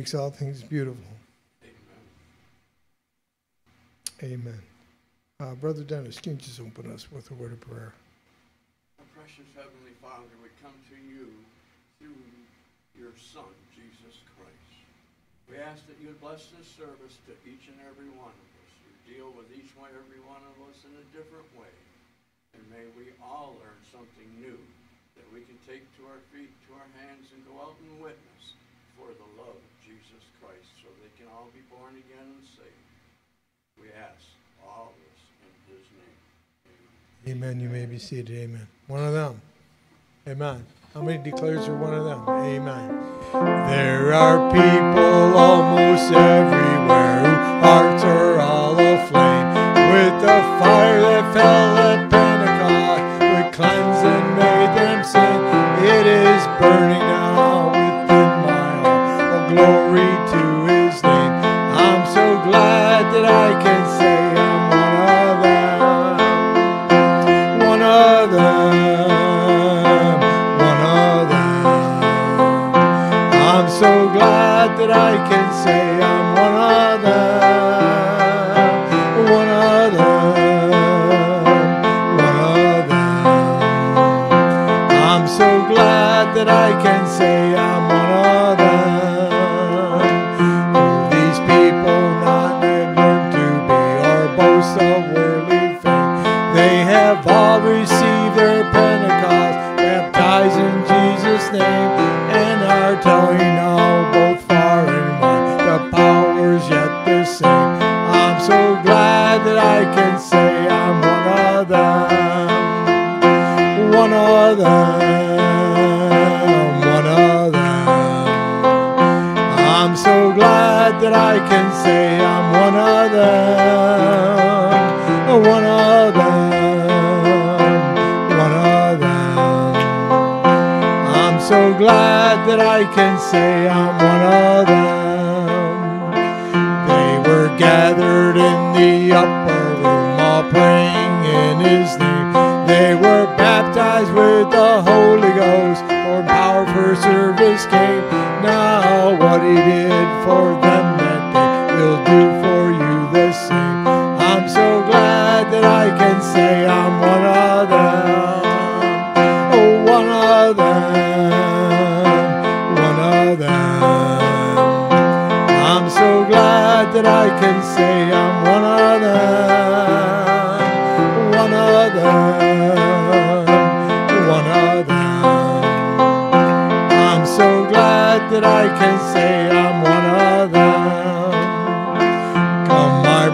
makes all things beautiful. Amen. Uh, Brother Dennis, can you just open us with a word of prayer? Our precious Heavenly Father, we come to you through your Son, Jesus Christ. We ask that you bless this service to each and every one of us. You deal with each one, every one of us in a different way. And may we all learn something new that we can take to our feet, to our hands, and go out and witness for the love of Jesus Christ so they can all be born again and saved. We ask all this in his name. Amen. Amen. You may be seated. Amen. One of them. Amen. How many declares are one of them? Amen. There are people almost everywhere whose hearts are all aflame with the fire that fell them, one of them. I'm so glad that I can say I'm one of them, one of them, one of them. I'm so glad that I can say I'm one of them. They were gathered in the upper room, all praying in His baptized with the Holy Ghost, for power for service came. Now what He did for them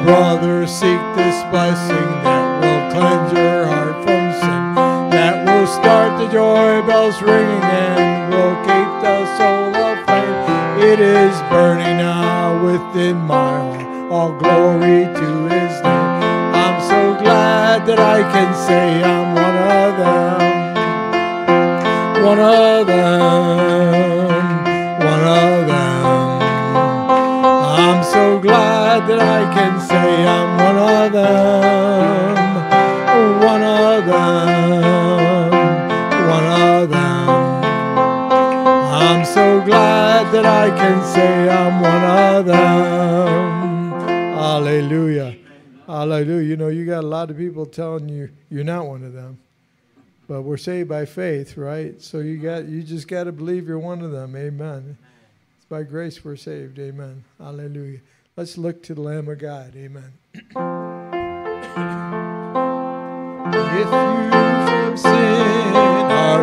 brother, seek this blessing that will cleanse your heart from sin, that will start the joy bells ringing and will keep the soul aflame. It is burning now within my heart. All glory to His name. I'm so glad that I can say I'm one of them one of them, one of them. I'm so glad that I can say I'm one of them, one of them, one of them. I'm so glad that I can say I'm one of them. Hallelujah. Hallelujah. You know, you got a lot of people telling you you're not one of them but we're saved by faith, right? So you got you just got to believe you're one of them. Amen. It's by grace we're saved. Amen. Hallelujah. Let's look to the Lamb of God. Amen. if you from sin are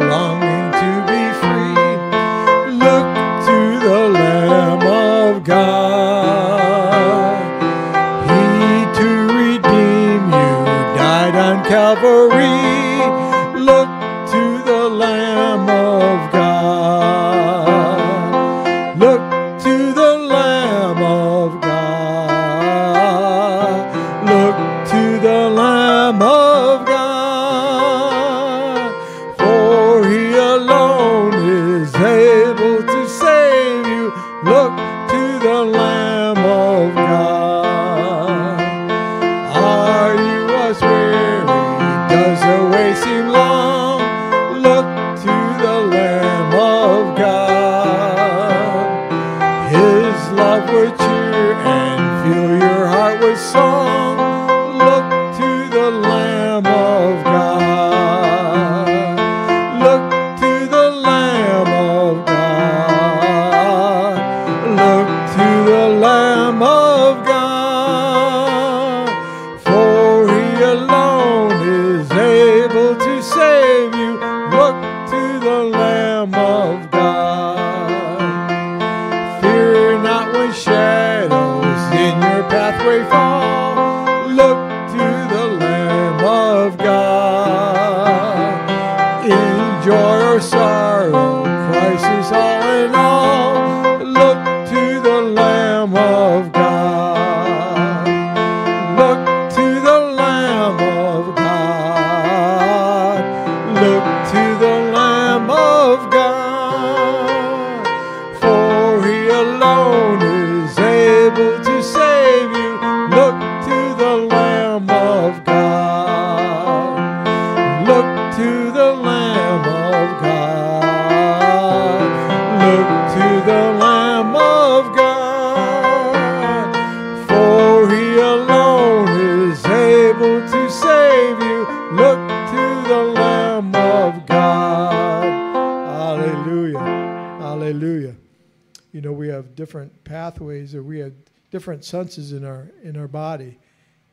different senses in our in our body.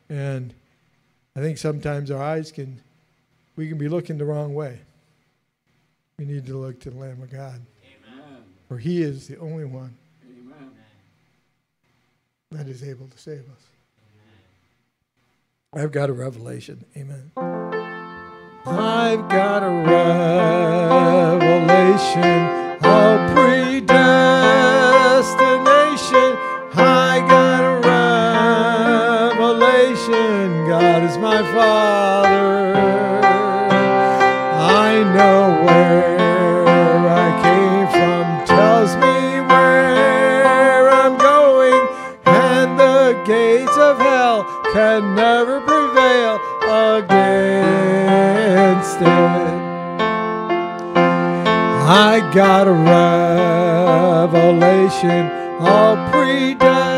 And I think sometimes our eyes can we can be looking the wrong way. We need to look to the Lamb of God. Amen. For he is the only one Amen. that is able to save us. I've got a revelation. Amen. I've got a revelation of predestination. Got a revelation of predestination.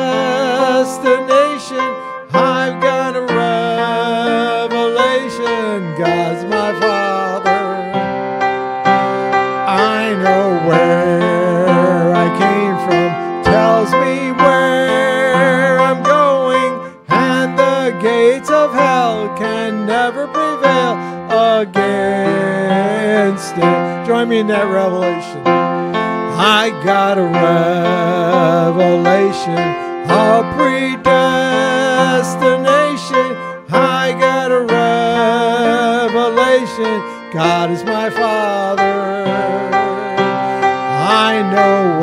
Join me in that revelation. I got a revelation of predestination. I got a revelation. God is my Father. I know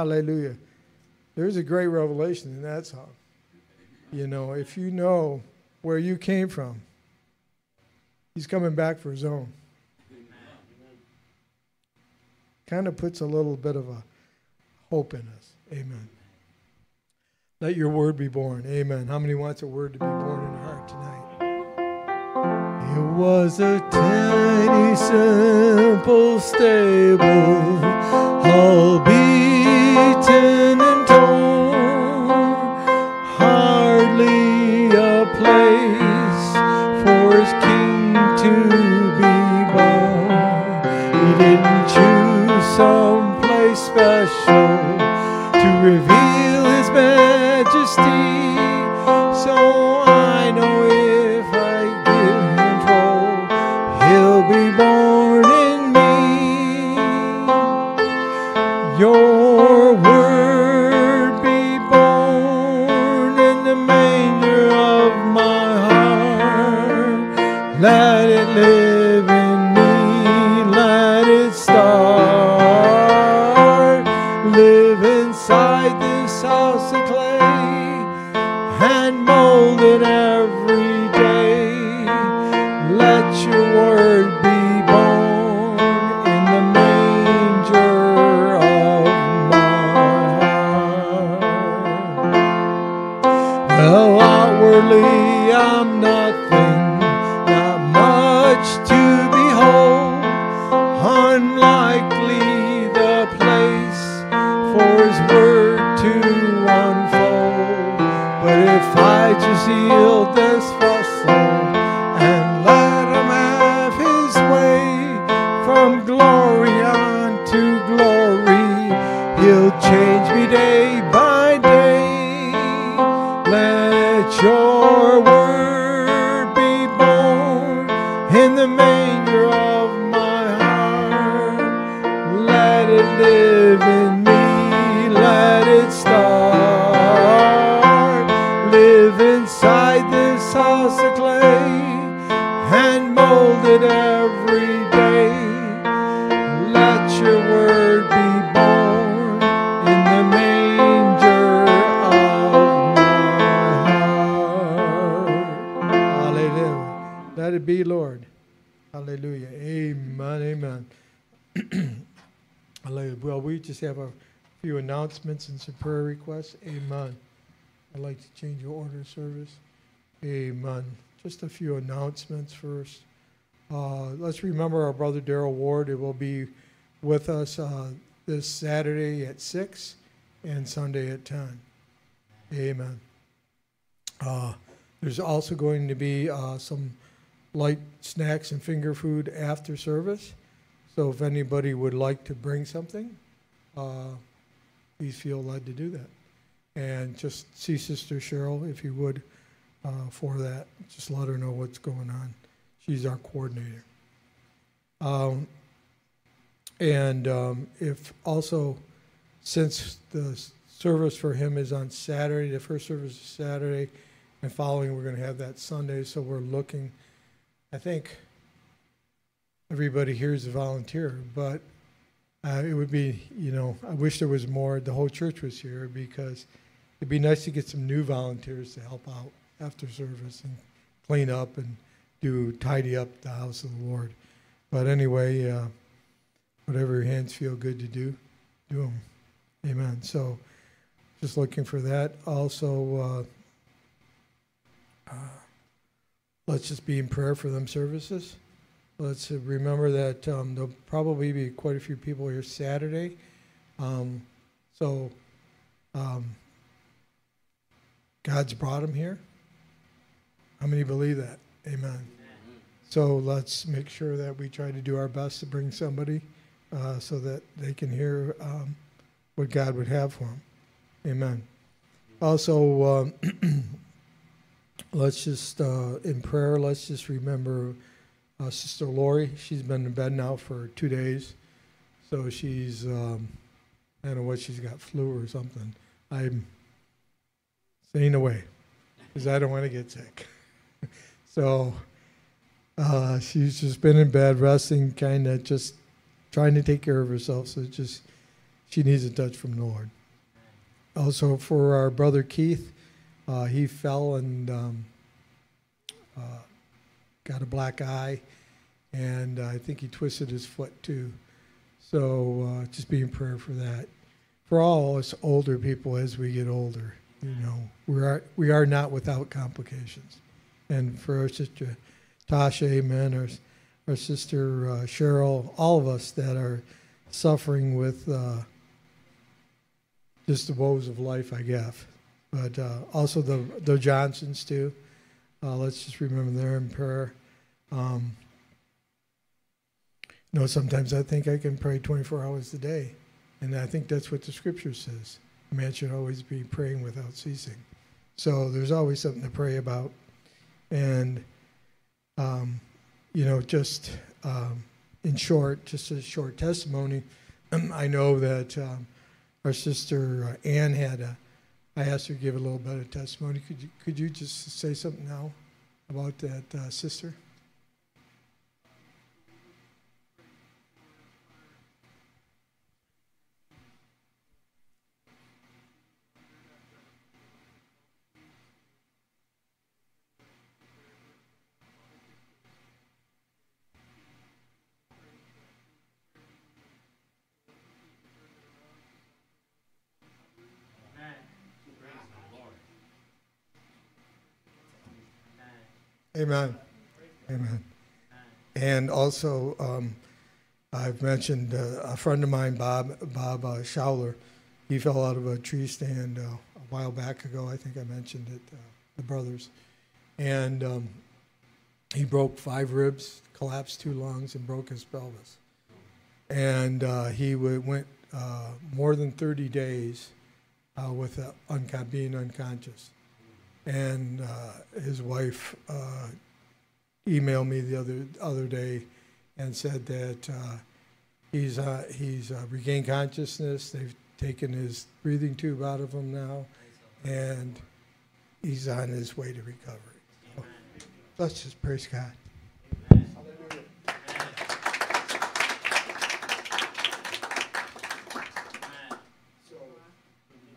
Hallelujah. There's a great revelation in that song. You know, if you know where you came from, he's coming back for his own. Kind of puts a little bit of a hope in us. Amen. Let your word be born. Amen. How many wants a word to be born in the heart tonight? It was a tiny, simple stable, all announcements and some prayer requests. Amen. I'd like to change your order of service. Amen. Just a few announcements first. Uh, let's remember our brother Daryl Ward. It will be with us uh, this Saturday at 6 and Sunday at 10. Amen. Uh, there's also going to be uh, some light snacks and finger food after service. So if anybody would like to bring something, please feel led to do that. And just see Sister Cheryl if you would uh, for that. Just let her know what's going on. She's our coordinator. Um, and um, if also, since the service for him is on Saturday, the first service is Saturday, and following we're going to have that Sunday, so we're looking. I think everybody here is a volunteer, but uh, it would be, you know, I wish there was more. The whole church was here because it'd be nice to get some new volunteers to help out after service and clean up and do tidy up the house of the Lord. But anyway, uh, whatever your hands feel good to do, do them. Amen. So, just looking for that. Also, uh, uh, let's just be in prayer for them services. Let's remember that um, there'll probably be quite a few people here Saturday. Um, so, um, God's brought them here. How many believe that? Amen. So let's make sure that we try to do our best to bring somebody uh, so that they can hear um, what God would have for them. Amen. Also, um, let's just, uh, in prayer, let's just remember uh, Sister Lori. She's been in bed now for two days. So she's, um, I don't know what she's got, flu or something. I'm staying away because I don't want to get sick. so uh, she's just been in bed, resting, kind of just trying to take care of herself. So just she needs a touch from the Lord. Also, for our brother Keith, uh, he fell and um, uh, got a black eye, and I think he twisted his foot too. So uh, just be in prayer for that. For all us older people, as we get older, you know, we are we are not without complications. And for our sister Tasha, amen, our, our sister uh, Cheryl, all of us that are suffering with uh, just the woes of life, I guess. But uh, also the the Johnsons too. Uh, let's just remember them in prayer. Um, you know, sometimes I think I can pray 24 hours a day, and I think that's what the Scripture says. A man should always be praying without ceasing. So there's always something to pray about, and um, you know, just um, in short, just a short testimony. I know that um, our sister uh, Ann had a. I asked her to give a little bit of testimony. Could you could you just say something now about that uh, sister? Amen. Amen. And also, um, I've mentioned uh, a friend of mine, Bob Bob uh, Schauler. He fell out of a tree stand uh, a while back ago. I think I mentioned it. Uh, the brothers, and um, he broke five ribs, collapsed two lungs, and broke his pelvis. And uh, he w- went uh, more than 30 days with being unconscious and uh, his wife uh, emailed me the other other day and said that uh, he's uh, he's uh, regained consciousness. They've taken his breathing tube out of him now, and he's on his way to recovery. So let's just praise God.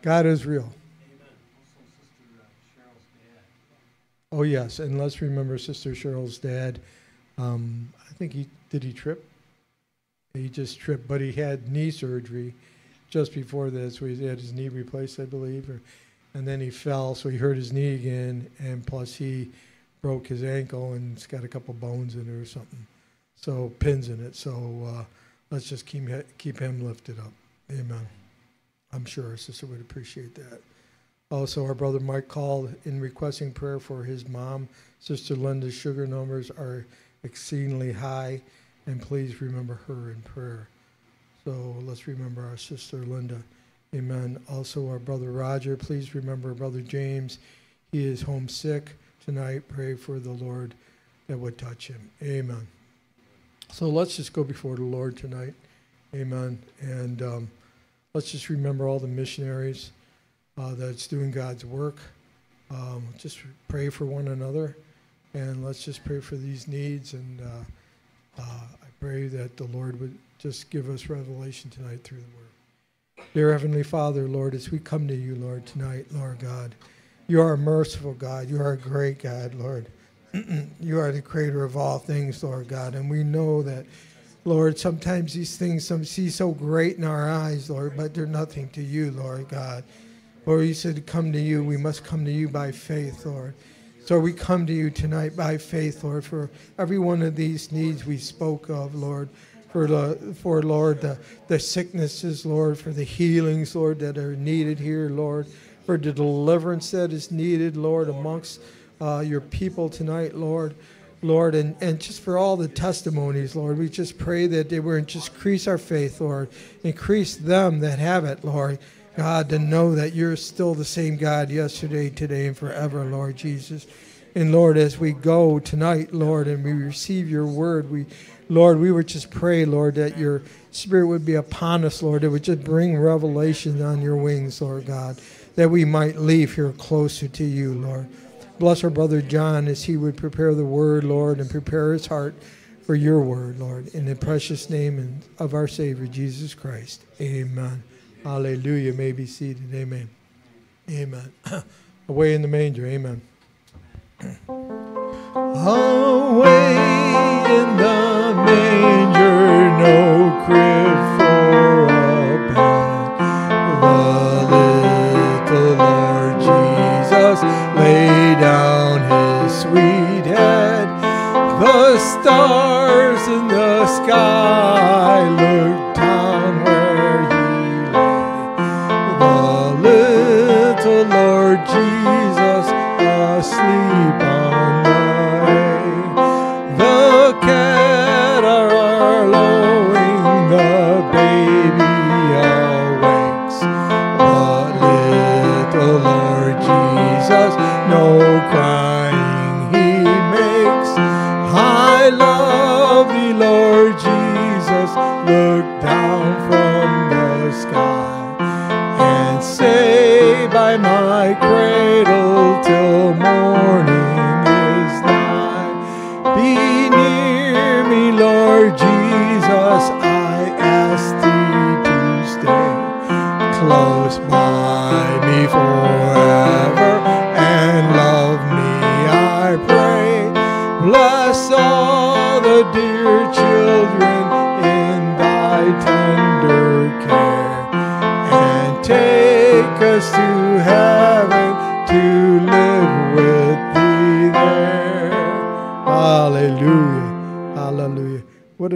God is real. Oh yes, and let's remember Sister Cheryl's dad. Um, I think he did he trip. He just tripped, but he had knee surgery just before this. So he had his knee replaced, I believe, or, and then he fell, so he hurt his knee again, and plus he broke his ankle and it's got a couple bones in it or something, so pins in it. So uh, let's just keep keep him lifted up. Amen. I'm sure our sister would appreciate that. Also, our brother Mike called in requesting prayer for his mom. Sister Linda's sugar numbers are exceedingly high, and please remember her in prayer. So let's remember our sister Linda. Amen. Also, our brother Roger, please remember brother James. He is homesick tonight. Pray for the Lord that would touch him. Amen. So let's just go before the Lord tonight. Amen. And um, let's just remember all the missionaries uh, that's doing God's work. Um, just pray for one another, and let's just pray for these needs. And uh, uh, I pray that the Lord would just give us revelation tonight through the Word. Dear Heavenly Father, Lord, as we come to you, Lord, tonight, Lord God, you are a merciful God. You are a great God, Lord. you are the creator of all things, Lord God, and we know that. Lord, sometimes these things some see so great in our eyes, Lord, but they're nothing to you, Lord God. Lord, you said come to you. We must come to you by faith, Lord. So we come to you tonight by faith, Lord, for every one of these needs we spoke of, Lord. For, the, for Lord, the, the sicknesses, Lord, for the healings, Lord, that are needed here, Lord, for the deliverance that is needed, Lord, amongst uh, your people tonight, Lord. Lord, and, and just for all the testimonies, Lord, we just pray that they will just increase our faith, Lord. Increase them that have it, Lord. God, to know that you're still the same God yesterday, today, and forever, Lord Jesus. And Lord, as we go tonight, Lord, and we receive your word, we, Lord, we would just pray, Lord, that your spirit would be upon us, Lord. It would just bring revelation on your wings, Lord God, that we might leave here closer to you, Lord. Bless our brother John as he would prepare the word, Lord, and prepare his heart for your word, Lord. In the precious name of our Savior, Jesus Christ. Amen. Hallelujah. May be seated. Amen. Amen. Away in the manger. Amen. Away in the manger,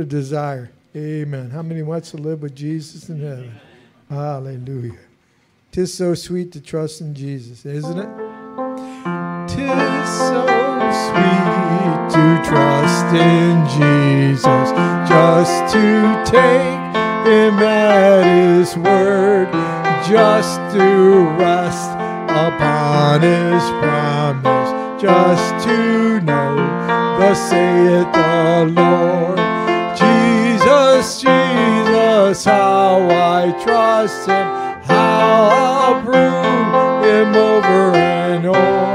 desire. Amen. How many wants to live with Jesus in heaven? Hallelujah. Tis so sweet to trust in Jesus, isn't it? Tis so sweet to trust in Jesus, just to take him at his word, just to rest upon his promise, just to know, thus saith the Lord. Yes, Jesus, how I trust him, how I'll prove him over and over.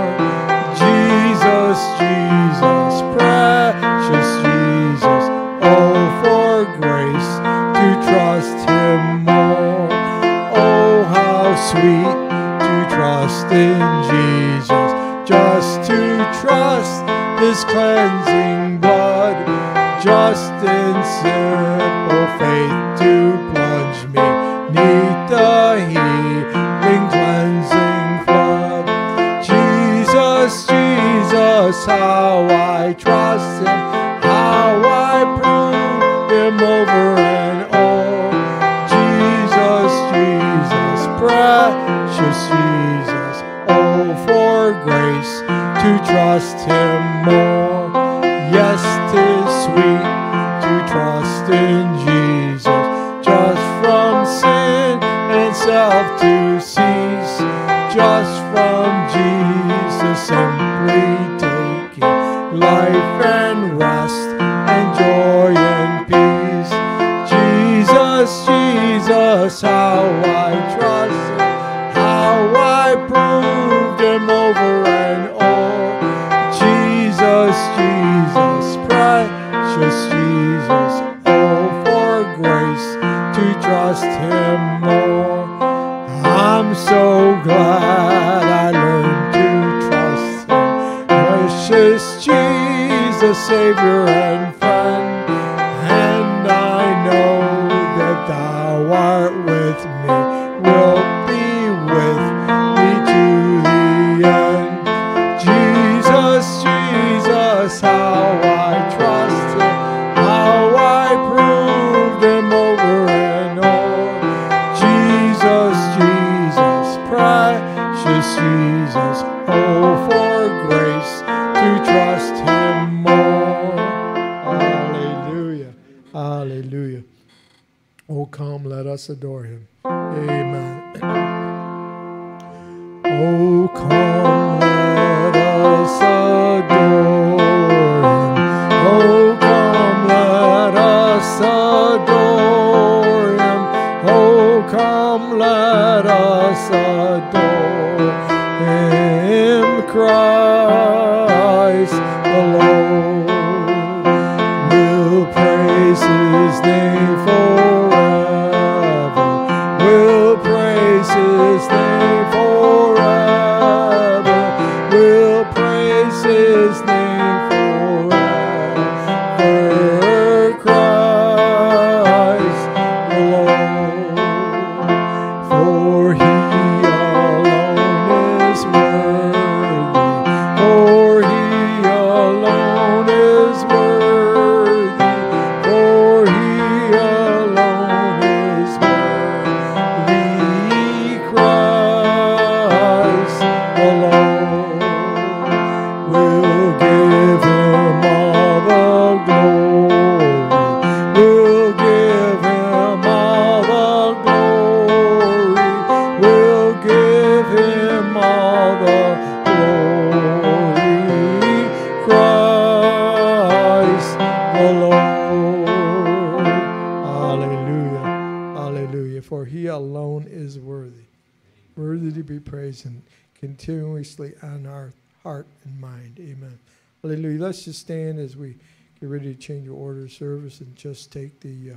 Hallelujah. Let's just stand as we get ready to change your order of service and just take the uh,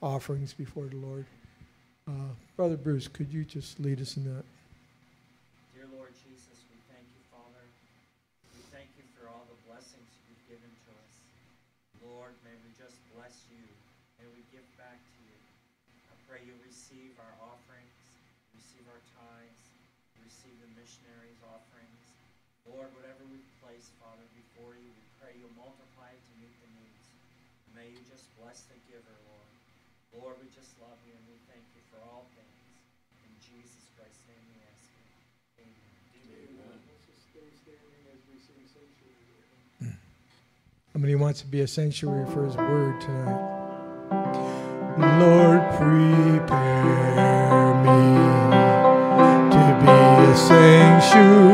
offerings before the Lord. Uh, Brother Bruce, could you just lead us in that? He wants to be a sanctuary for his word tonight. Lord, prepare me to be a sanctuary.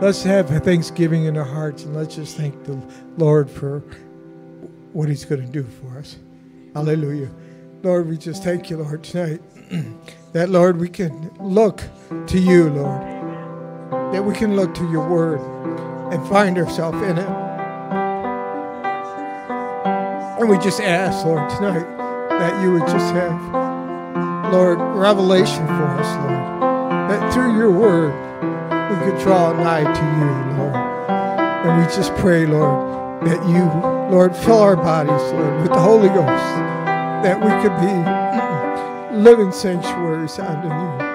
Let's have a thanksgiving in our hearts and let's just thank the Lord for what he's going to do for us. Hallelujah. Lord, we just thank you, Lord, tonight. that, Lord, we can look to you, Lord. That we can look to your word and find ourselves in it. And we just ask, Lord, tonight that you would just have, Lord, revelation for us, Lord. That through your word we could draw nigh to you, Lord. And we just pray, Lord, that you, Lord, fill our bodies, Lord, with the Holy Ghost, that we could be living sanctuaries unto you.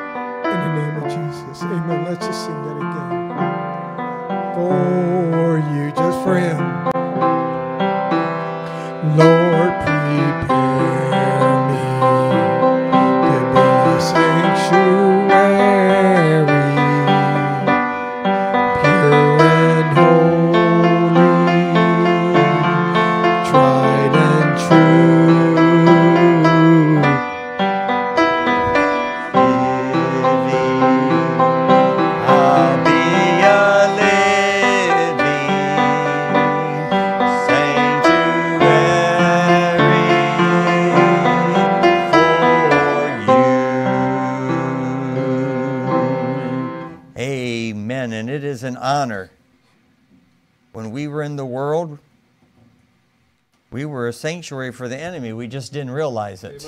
Sanctuary for the enemy. We just didn't realize it.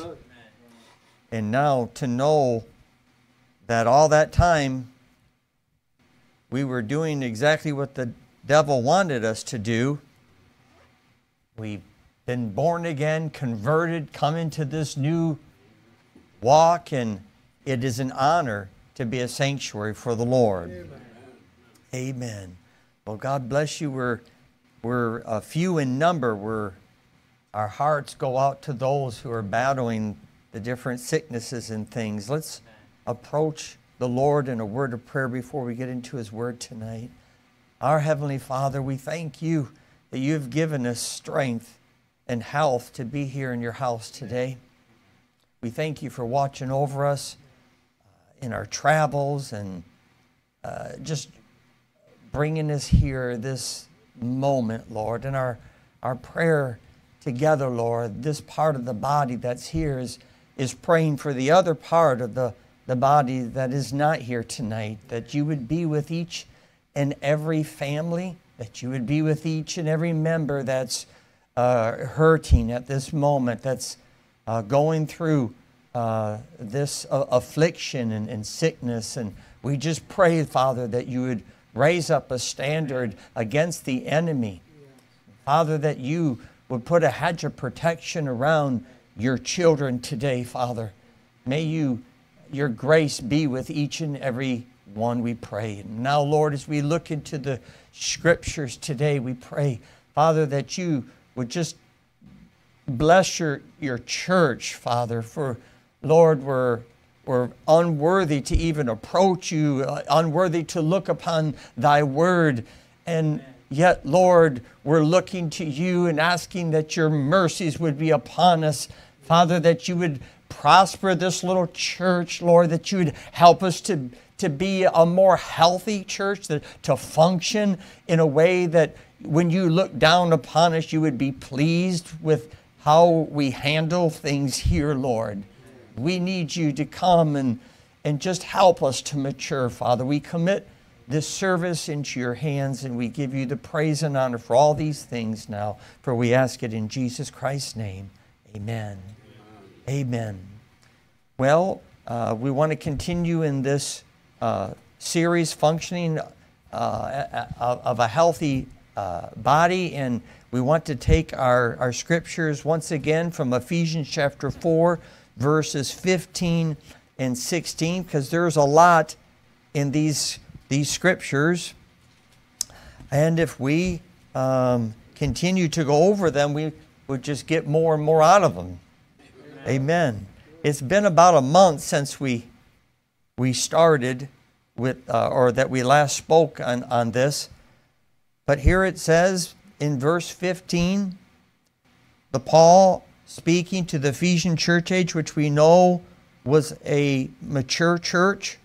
And now to know that all that time we were doing exactly what the devil wanted us to do. We've been born again, converted, come into this new walk, and it is an honor to be a sanctuary for the Lord. Amen. Amen. Well, God bless you. We're, we're a few in number. We're, our hearts go out to those who are battling the different sicknesses and things. Let's approach the Lord in a word of prayer before we get into His Word tonight. Our Heavenly Father, we thank you that you've given us strength and health to be here in your house today. We thank you for watching over us uh, in our travels and uh, just bringing us here this moment, Lord. And our, our prayer together, Lord, this part of the body that's here is, is praying for the other part of the the body that is not here tonight, that you would be with each and every family, that you would be with each and every member that's uh, hurting at this moment, that's uh, going through uh, this affliction and, and sickness. And we just pray, Father, that you would raise up a standard against the enemy. Father, that you would put a hedge of protection around your children today, Father. May you your grace be with each and every one, we pray. And now, Lord, as we look into the scriptures today, we pray, Father, that you would just bless your, your church, Father, for, Lord, we're, we're unworthy to even approach you, uh, unworthy to look upon thy word. And yet, Lord, we're looking to you and asking that your mercies would be upon us. Father, that you would prosper this little church, Lord, that you would help us to, to be a more healthy church, that, to function in a way that when you look down upon us, you would be pleased with how we handle things here, Lord. We need you to come and, and just help us to mature, Father. We commit this service into your hands and we give you the praise and honor for all these things now, for we ask it in Jesus Christ's name. Amen. Amen. Well, uh, we want to continue in this uh, series, Functioning uh, of a Healthy uh, Body, and we want to take our, our scriptures once again from Ephesians chapter 4, verses 15 and 16, because there's a lot in these, these scriptures. And if we um, continue to go over them, we would just get more and more out of them. Amen. It's been about a month since we we started with, uh, or that we last spoke on, on this. But here it says in verse 15, the Paul speaking to the Ephesian church age, which we know was a mature church,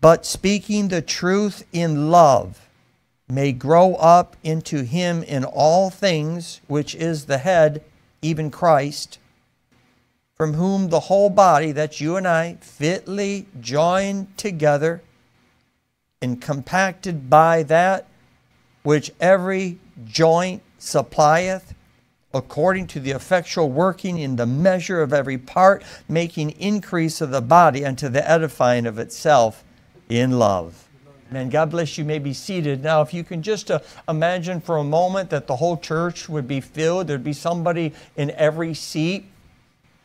but speaking the truth in love may grow up into him in all things, which is the head even Christ, from whom the whole body, that's you and I, fitly joined together and compacted by that which every joint supplieth, according to the effectual working in the measure of every part, making increase of the body unto the edifying of itself in love. Man, God bless you. may be seated. Now, if you can just uh, imagine for a moment that the whole church would be filled, there'd be somebody in every seat,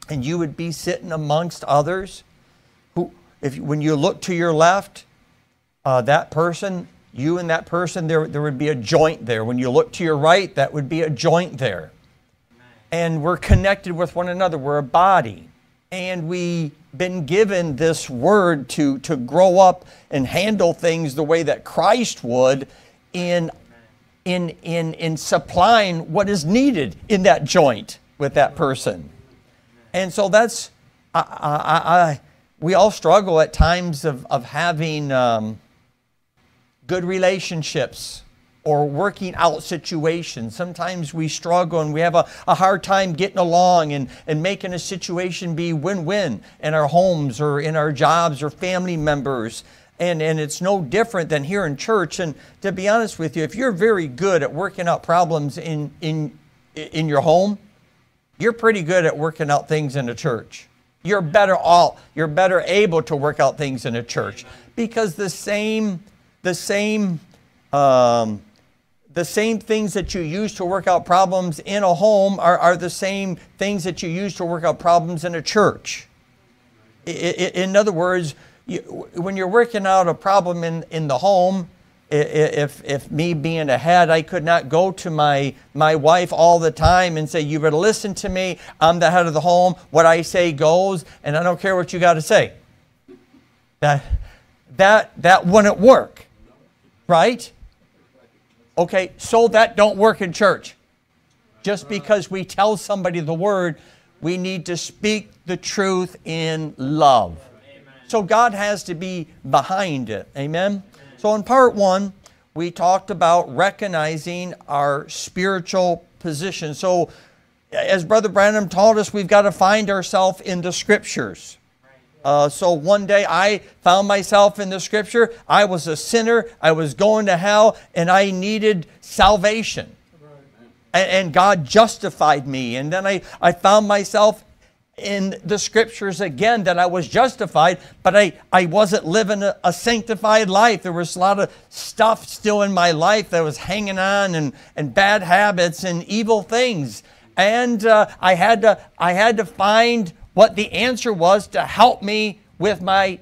and you would be sitting amongst others who, if when you look to your left, uh, that person, you and that person, there, there would be a joint there. When you look to your right, that would be a joint there. And we're connected with one another. We're a body. And we've been given this word to, to grow up and handle things the way that Christ would in, in, in, in supplying what is needed in that joint with that person. And so that's, I, I, I we all struggle at times of, of having um, good relationships or working out situations. Sometimes we struggle and we have a, a hard time getting along and, and making a situation be win win in our homes or in our jobs or family members. And, and it's no different than here in church. And to be honest with you, if you're very good at working out problems in, in, in your home, you're pretty good at working out things in a church. You're better all you're better able to work out things in a church because the same the same um, the same things that you use to work out problems in a home are, are the same things that you use to work out problems in a church. In other words, when you're working out a problem in, in the home, if, if me being a head, I could not go to my, my wife all the time and say, You better listen to me. I'm the head of the home. What I say goes, and I don't care what you got to say. That, that, that wouldn't work, right? Okay, so that don't work in church. Just because we tell somebody the word, we need to speak the truth in love. Amen. So God has to be behind it. Amen? So in part one, we talked about recognizing our spiritual position. So as Brother Branham taught us, we've got to find ourselves in the scriptures. Uh, so one day I found myself in the scripture. I was a sinner. I was going to hell and I needed salvation. And, and God justified me. And then I, I found myself in the scriptures again that I was justified, but I, I wasn't living a, a, sanctified life. There was a lot of stuff still in my life that was hanging on and, and bad habits and evil things. And uh, I, had to, I had to find what the answer was to help me with my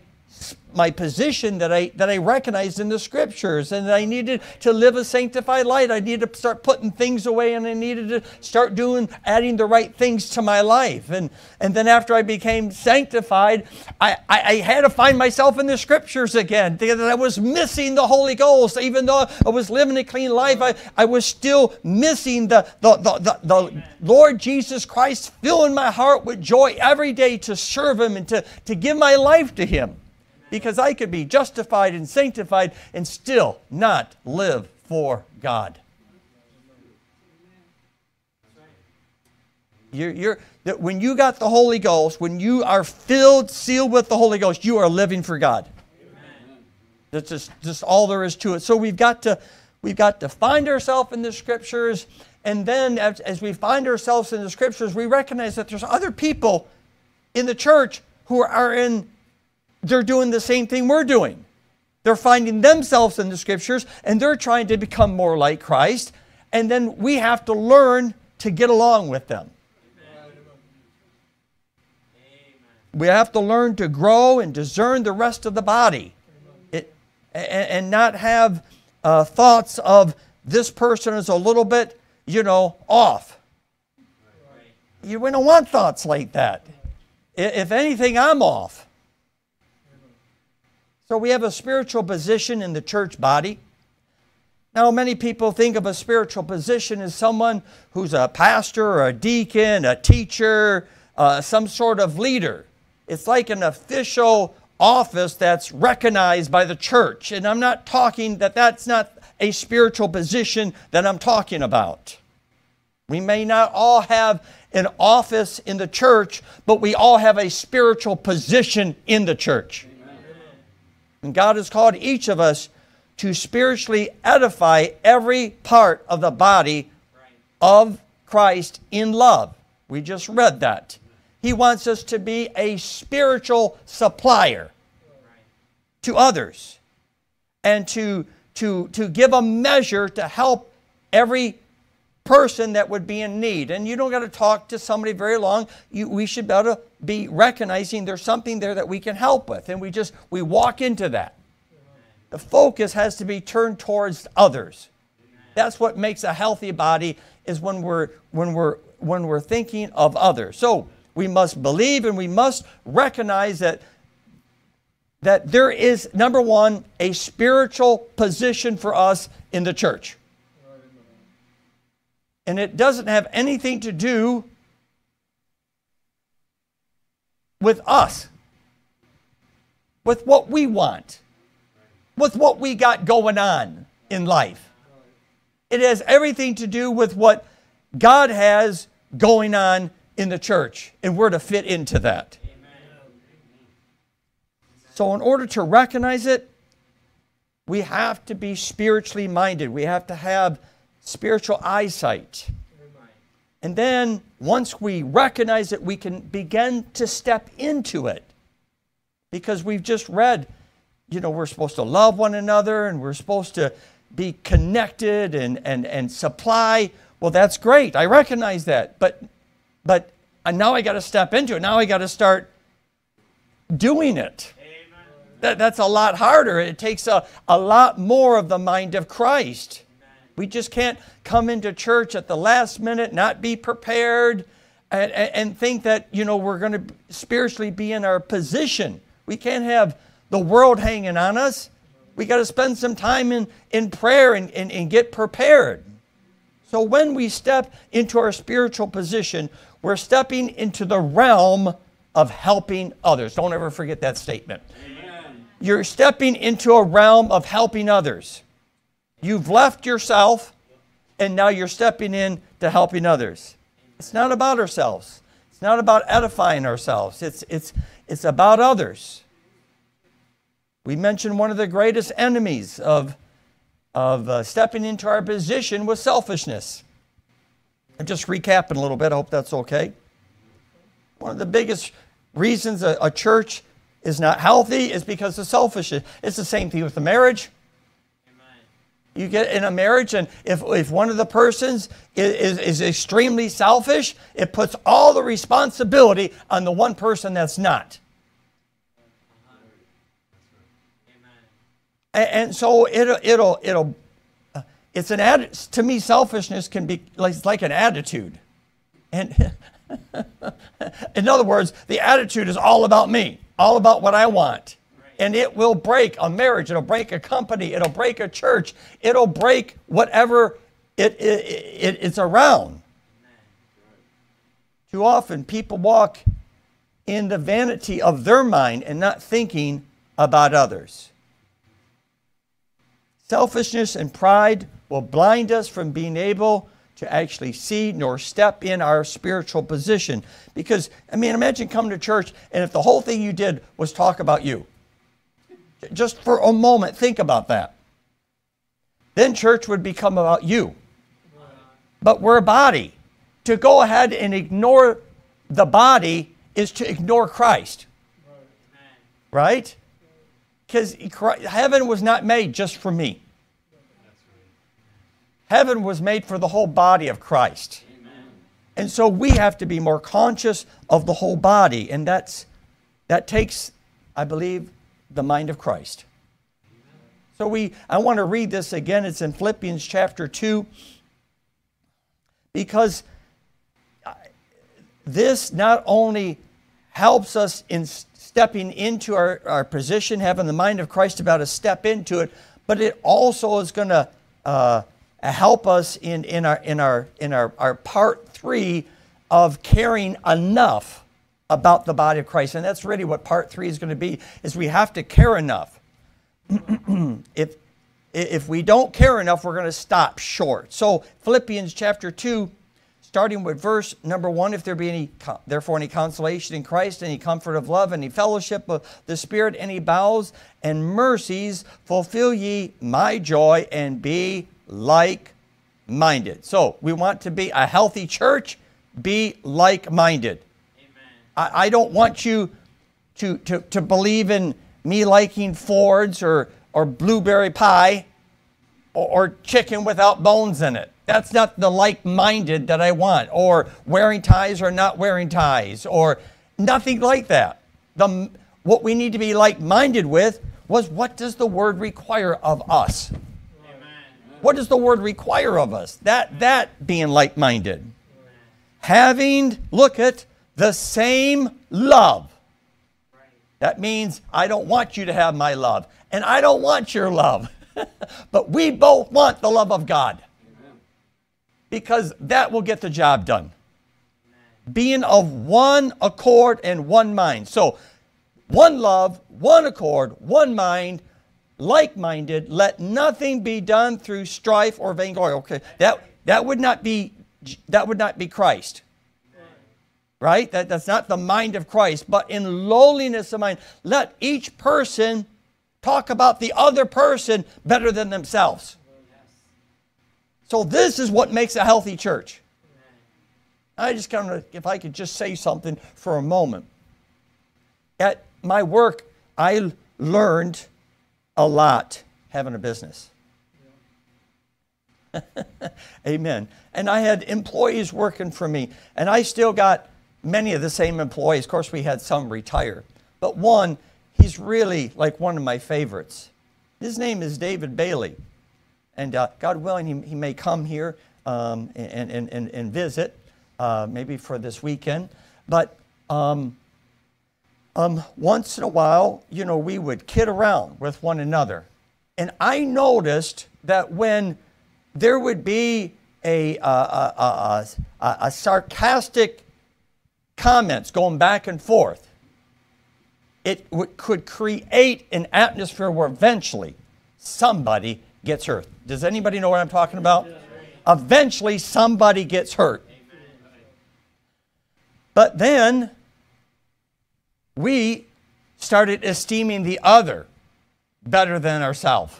my position that I that I recognized in the scriptures and I needed to live a sanctified life. I needed to start putting things away and I needed to start doing adding the right things to my life. And and then after I became sanctified, I, I, I had to find myself in the scriptures again. That I was missing the Holy Ghost. Even though I was living a clean life, I, I was still missing the, the, the, the, the Lord Jesus Christ filling my heart with joy every day to serve Him and to, to give my life to Him because I could be justified and sanctified and still not live for God. You're, you're, that when you got the Holy Ghost, when you are filled, sealed with the Holy Ghost, you are living for God. Amen. That's just, just all there is to it. So we've got to, we've got to find ourselves in the Scriptures, and then as, as we find ourselves in the Scriptures, we recognize that there's other people in the church who are in they're doing the same thing we're doing. They're finding themselves in the scriptures and they're trying to become more like Christ. And then we have to learn to get along with them. We have to learn to grow and discern the rest of the body it, and, and, not have uh, thoughts of this person is a little bit, you know, off. You don't want thoughts like that. If anything, I'm off. So we have a spiritual position in the church body. Now, many people think of a spiritual position as someone who's a pastor or a deacon, a teacher, uh, some sort of leader. It's like an official office that's recognized by the church. And I'm not talking that that's not a spiritual position that I'm talking about. We may not all have an office in the church, but we all have a spiritual position in the church. And God has called each of us to spiritually edify every part of the body of Christ in love. We just read that. He wants us to be a spiritual supplier to others and to, to, to give a measure to help every person that would be in need. And you don't got to talk to somebody very long. You, we should be able to be recognizing there's something there that we can help with. And we just, we walk into that. The focus has to be turned towards others. That's what makes a healthy body is when we're, when we're, when we're thinking of others. So we must believe and we must recognize that that there is number one a spiritual position for us in the church and it doesn't have anything to do with us, with what we want, with what we got going on in life. It has everything to do with what God has going on in the church, and we're to fit into that. So, in order to recognize it, we have to be spiritually minded. We have to have spiritual eyesight. And then once we recognize it, we can begin to step into it. Because we've just read, you know, we're supposed to love one another and we're supposed to be connected and, and, and supply. Well, that's great. I recognize that. But, but now I got to step into it. Now I got to start doing it. That, that's a lot harder. It takes a, a lot more of the mind of Christ. We just can't come into church at the last minute, not be prepared, and, and think that, you know, we're going to spiritually be in our position. We can't have the world hanging on us. We got to spend some time in, in prayer and, and, and get prepared. So when we step into our spiritual position, we're stepping into the realm of helping others. Don't ever forget that statement. Amen. You're stepping into a realm of helping others. You've left yourself and now you're stepping in to helping others. It's not about ourselves. It's not about edifying ourselves. It's, it's, it's about others. We mentioned one of the greatest enemies of, of uh, stepping into our position was selfishness. I'm just recapping a little bit. I hope that's okay. One of the biggest reasons a, a church is not healthy is because of selfishness. It's the same thing with the marriage. You get in a marriage, and if, if one of the persons is, is, is, extremely selfish, it puts all the responsibility on the one person that's not. A- And, so it'll, it'll, it'll, uh, it's an atti- to me, selfishness can be like, like an attitude. And in other words, the attitude is all about me, all about what I want. And it will break a marriage, it'll break a company, it'll break a church, it'll break whatever it, it, it, it's around. Too often, people walk in the vanity of their mind and not thinking about others. Selfishness and pride will blind us from being able to actually see nor step in our spiritual position. Because, I mean, imagine coming to church and if the whole thing you did was talk about you. Just for a moment, think about that. Then church would become about you. But we're a body. To go ahead and ignore the body is to ignore Christ. Right? Because heaven was not made just for me. Heaven was made for the whole body of Christ. And so we have to be more conscious of the whole body. And that's, that takes, I believe, the mind of Christ. So we, I want to read this again. It's in Philippians chapter 2. Because this not only helps us in stepping into our, our position, having the mind of Christ about to step into it, but it also is going to uh, help us in, in, our, in, our, in our, our part three of caring enough about the body of Christ. And that's really what part three is going to be, is we have to care enough. if, if we don't care enough, we're going to stop short. So Philippians chapter 2, starting with verse number one, if there be any, therefore, any consolation in Christ, any comfort of love, any fellowship of the Spirit, any bowels and mercies, fulfill ye my joy and be like minded. So we want to be a healthy church, be like minded. I, I don't want you to, to, to believe in me liking Fords or, or blueberry pie or, or chicken without bones in it. That's not the like minded that I want, or wearing ties or not wearing ties, or nothing like that. The, what we need to be like minded with was what does the word require of us? Amen. What does the word require of us? That, that being like minded. Having, look at, the same love. That means I don't want you to have my love, and I don't want your love. but we both want the love of God because that will get the job done. Being of one accord and one mind. So, one love, one accord, one mind, like minded. Let nothing be done through strife or vainglory. Okay, that, that, would, not be, that would not be Christ. Right? That, that's not the mind of Christ. But in lowliness of mind, let each person talk about the other person better than themselves. So this is what makes a healthy church. I just kind of, if I could just say something for a moment. At my work, I learned a lot having a business. Amen. And I had employees working for me, and I still got many of the same employees. Of course, we had some retire, but one, he's really like one of my favorites. His name is David Bailey. And uh, God willing, he, he may come here um, and, and, and, and visit, uh, maybe for this weekend. But um, um, once in a while, you know, we would kid around with one another. And I noticed that when there would be a, a, a, a, a sarcastic comments going back and forth, it could create an atmosphere where eventually somebody gets hurt. Does anybody know what I'm talking about? Eventually, somebody gets hurt. But then we started esteeming the other better than ourselves.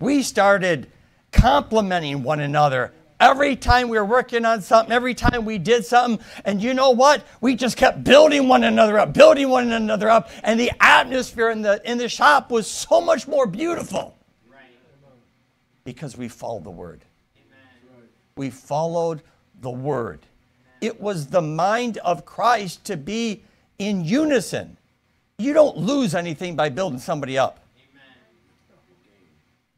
We started complimenting one another every time we were working on something, every time we did something. And you know what? We just kept building one another up, building one another up. And the atmosphere in the, in the shop was so much more beautiful because we followed the word. Amen. We followed the word. It was the mind of Christ to be in unison. You don't lose anything by building somebody up.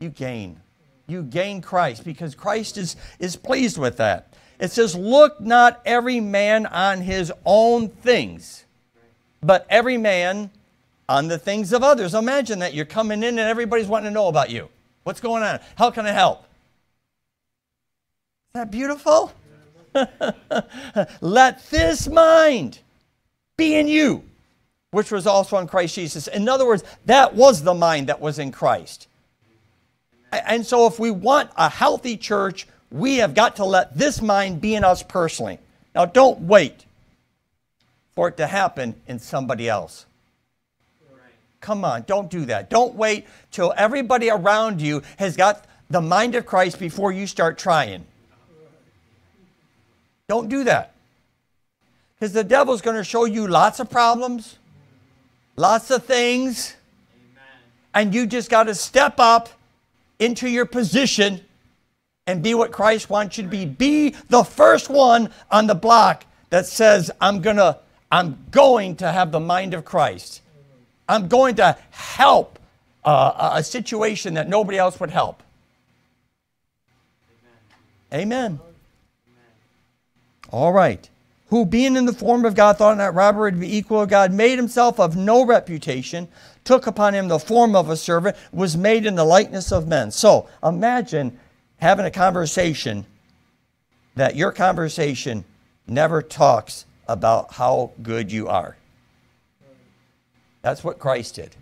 You gain. You gain Christ because Christ is, is pleased with that. It says, Look not every man on his own things, but every man on the things of others. Imagine that you're coming in and everybody's wanting to know about you. What's going on? How can I help? Is that beautiful? Let this mind be in you, which was also in Christ Jesus. In other words, that was the mind that was in Christ. And so, if we want a healthy church, we have got to let this mind be in us personally. Now, don't wait for it to happen in somebody else. Come on, don't do that. Don't wait till everybody around you has got the mind of Christ before you start trying. Don't do that. Because the devil's going to show you lots of problems, lots of things, and you just got to step up into your position and be what Christ wants you to be. Be the first one on the block that says, I'm to I'm going to have the mind of Christ. I'm going to help uh, a situation that nobody else would help. Amen. Amen. All right. Who, being in the form of God, thought not robbery to be equal to God, made himself of no reputation, took upon him the form of a servant, was made in the likeness of men. So imagine having a conversation that your conversation never talks about how good you are. That's what Christ did.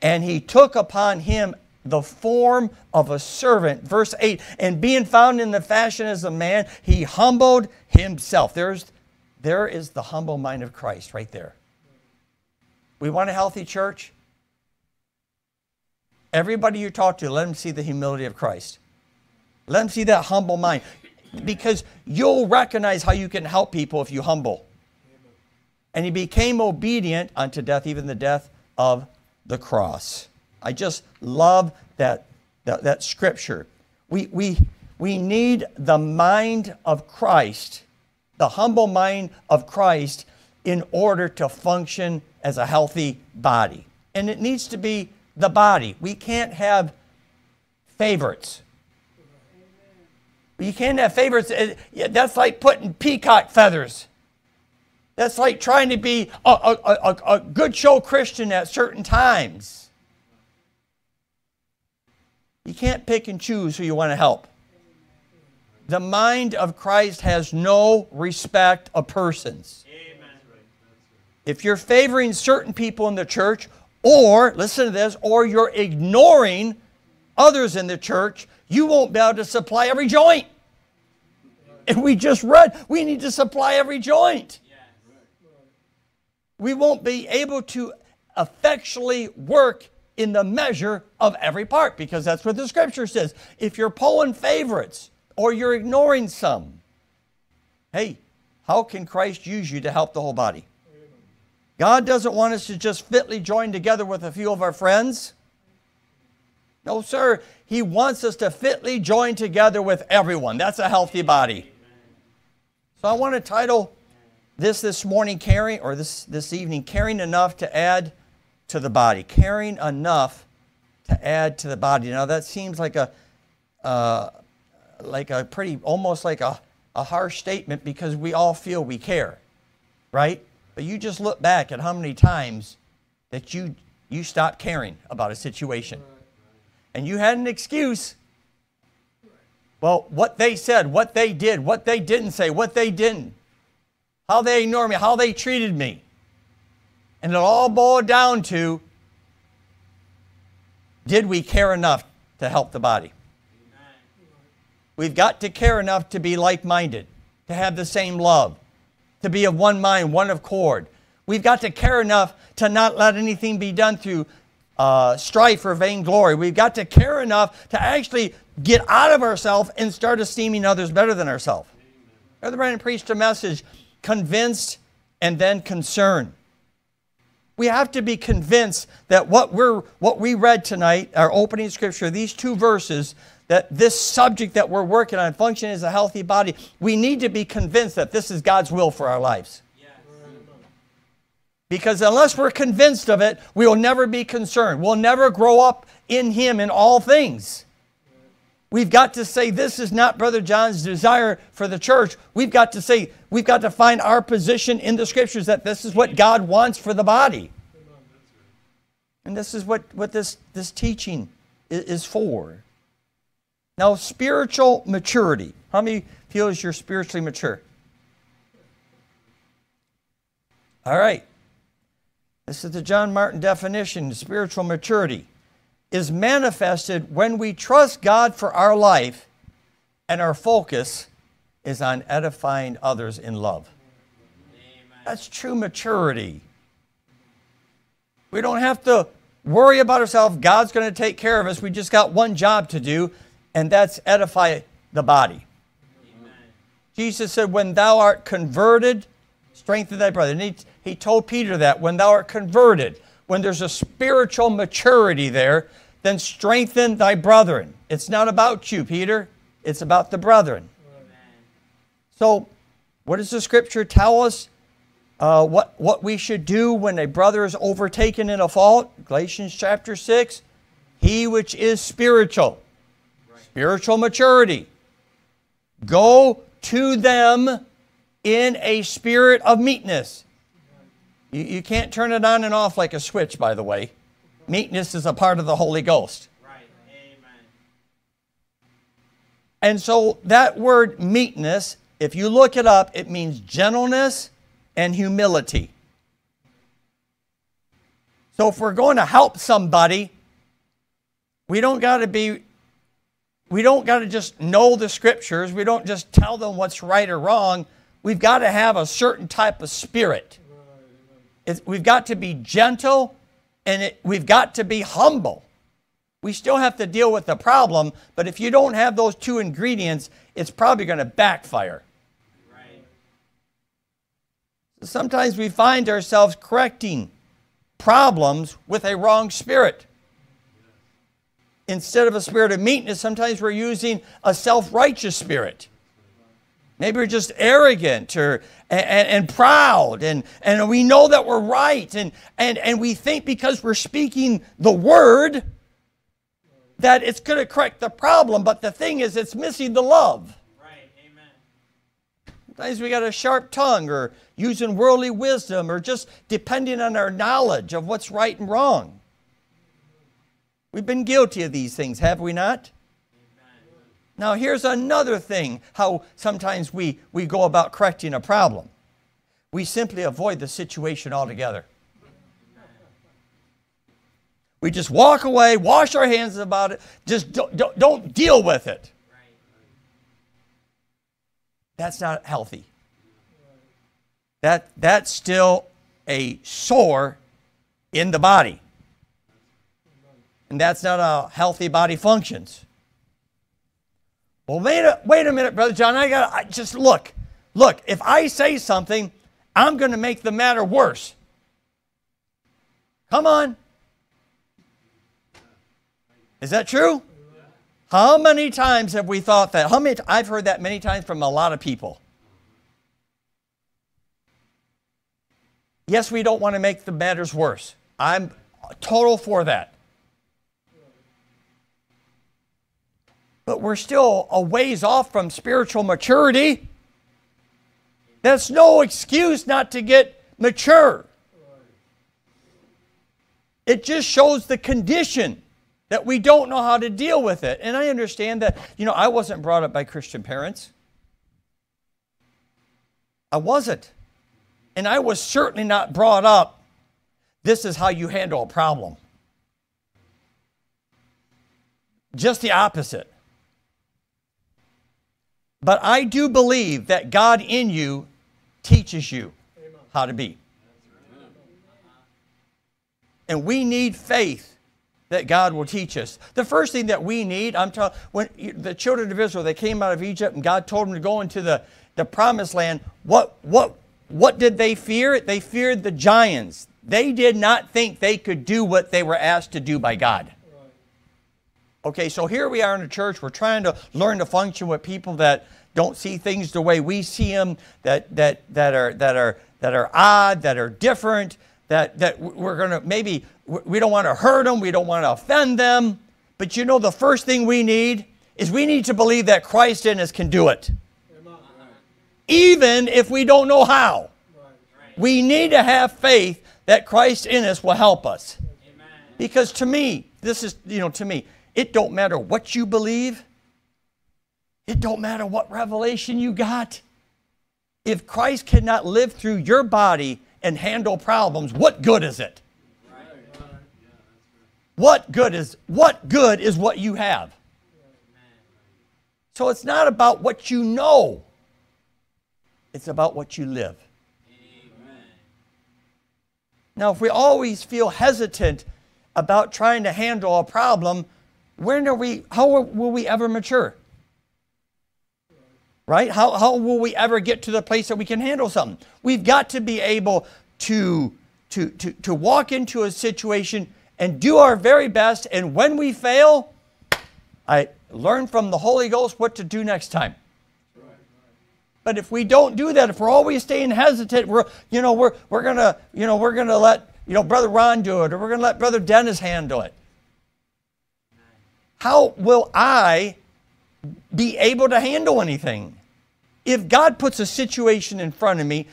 And he took upon him the form of a servant. Verse 8, and being found in the fashion as a man, he humbled himself. There's, there is the humble mind of Christ right there. We want a healthy church. Everybody you talk to, let them see the humility of Christ. Let them see that humble mind. Because you'll recognize how you can help people if you humble. And he became obedient unto death, even the death of the cross. I just love that, that, that scripture. We, we, we need the mind of Christ, the humble mind of Christ, in order to function as a healthy body. And it needs to be the body. We can't have favorites. You can't have favorites. Uh, that's like putting peacock feathers. That's like trying to be a, a, a, a good show Christian at certain times. You can't pick and choose who you want to help. The mind of Christ has no respect of persons. If you're favoring certain people in the church, or, listen to this, or you're ignoring others in the church, you won't be able to supply every joint. And we just read, we need to supply every joint. We won't be able to effectually work in the measure of every part because that's what the scripture says. If you're pulling favorites or you're ignoring some, hey, how can Christ use you to help the whole body? God doesn't want us to just fitly join together with a few of our friends. No, sir. He wants us to fitly join together with everyone. That's a healthy body. So I want to title this this morning, caring, or this, this evening, caring enough to add to the body. Caring enough to add to the body. Now that seems like a uh, like a pretty almost like a, a harsh statement because we all feel we care, right? But you just look back at how many times that you you stopped caring about a situation. And you had an excuse. Well, what they said, what they did, what they didn't say, what they didn't, how they ignored me, how they treated me. And it all boiled down to did we care enough to help the body? We've got to care enough to be like minded, to have the same love, to be of one mind, one of accord. We've got to care enough to not let anything be done through uh, strife or vainglory. We've got to care enough to actually get out of ourselves and start esteeming others better than ourselves. Brother Branham preached a message convinced and then concerned. We have to be convinced that what we're what we read tonight, our opening scripture, these two verses, that this subject that we're working on, function as a healthy body, we need to be convinced that this is God's will for our lives. Because unless we're convinced of it, we will never be concerned. We'll never grow up in Him in all things. We've got to say, this is not Brother John's desire for the church. We've got to say, we've got to find our position in the scriptures that this is what God wants for the body. And this is what, what this, this teaching is, is for. Now, spiritual maturity. How many feels you're spiritually mature? All right. This is the John Martin definition spiritual maturity is manifested when we trust God for our life and our focus is on edifying others in love. Amen. That's true maturity. We don't have to worry about ourselves. God's going to take care of us. We just got one job to do, and that's edify the body. Amen. Jesus said, When thou art converted, strengthen thy brother. And he, he told Peter that when thou art converted, when there's a spiritual maturity there, then strengthen thy brethren. It's not about you, Peter. It's about the brethren. Amen. So, what does the scripture tell us? Uh, what, what we should do when a brother is overtaken in a fault? Galatians chapter 6. He which is spiritual. Spiritual maturity, go to them in a spirit of meekness. You, you can't turn it on and off like a switch, by the way. Meekness is a part of the Holy Ghost. Right. Amen. And so that word meekness, if you look it up, it means gentleness and humility. So if we're going to help somebody, we don't got to be we don't got to just know the scriptures. We don't just tell them what's right or wrong. We've got to have a certain type of spirit. It's, we've got to be gentle and it, we've got to be humble. We still have to deal with the problem, but if you don't have those two ingredients, it's probably going to backfire. Right. Sometimes we find ourselves correcting problems with a wrong spirit. Instead of a spirit of meekness, sometimes we're using a self righteous spirit. Maybe we're just arrogant or and, and, proud and, and we know that we're right and, and, and we think because we're speaking the word that it's going to correct the problem but the thing is it's missing the love. Right amen. Sometimes we got a sharp tongue or using worldly wisdom or just depending on our knowledge of what's right and wrong we've been guilty of these things have we not now, here's another thing how sometimes we, we go about correcting a problem. We simply avoid the situation altogether. We just walk away, wash our hands about it, just don't, don't, don't deal with it. That's not healthy. That, that's still a sore in the body. And that's not how healthy body functions. Well, wait a, wait a minute, Brother John. I got to just look. Look, if I say something, I'm going to make the matter worse. Come on. Is that true? How many times have we thought that? How many? I've heard that many times from a lot of people. Yes, we don't want to make the matters worse. I'm total for that. But we're still a ways off from spiritual maturity. That's no excuse not to get mature. It just shows the condition that we don't know how to deal with it. And I understand that, you know, I wasn't brought up by Christian parents. I wasn't. And I was certainly not brought up, this is how you handle a problem. Just the opposite. But I do believe that God in you teaches you how to be. And we need faith that God will teach us. The first thing that we need, I'm telling when the children of Israel they came out of Egypt and God told them to go into the, the promised land, what what what did they fear? They feared the giants. They did not think they could do what they were asked to do by God. Okay, so here we are in the church. We're trying to learn to function with people that don't see things the way we see them, that, that, that, are, that, are, that are odd, that are different, that, that we're going to maybe, we don't want to hurt them, we don't want to offend them. But you know, the first thing we need is we need to believe that Christ in us can do it. Even if we don't know how. We need to have faith that Christ in us will help us. Because to me, this is, you know, to me, it don't matter what you believe. It don't matter what revelation you got. If Christ cannot live through your body and handle problems, what good is it? What good is what good is what you have? So it's not about what you know. It's about what you live. Now, if we always feel hesitant about trying to handle a problem, when are we, how will we ever mature? Right? How, how will we ever get to the place that we can handle something? We've got to be able to, to, to, to walk into a situation and do our very best. And when we fail, I learn from the Holy Ghost what to do next time. But if we don't do that, if we're always staying hesitant, we're you know we're we're gonna you know we're gonna let you know brother Ron do it, or we're gonna let brother Dennis handle it. How will I be able to handle anything? If God puts a situation in front of me,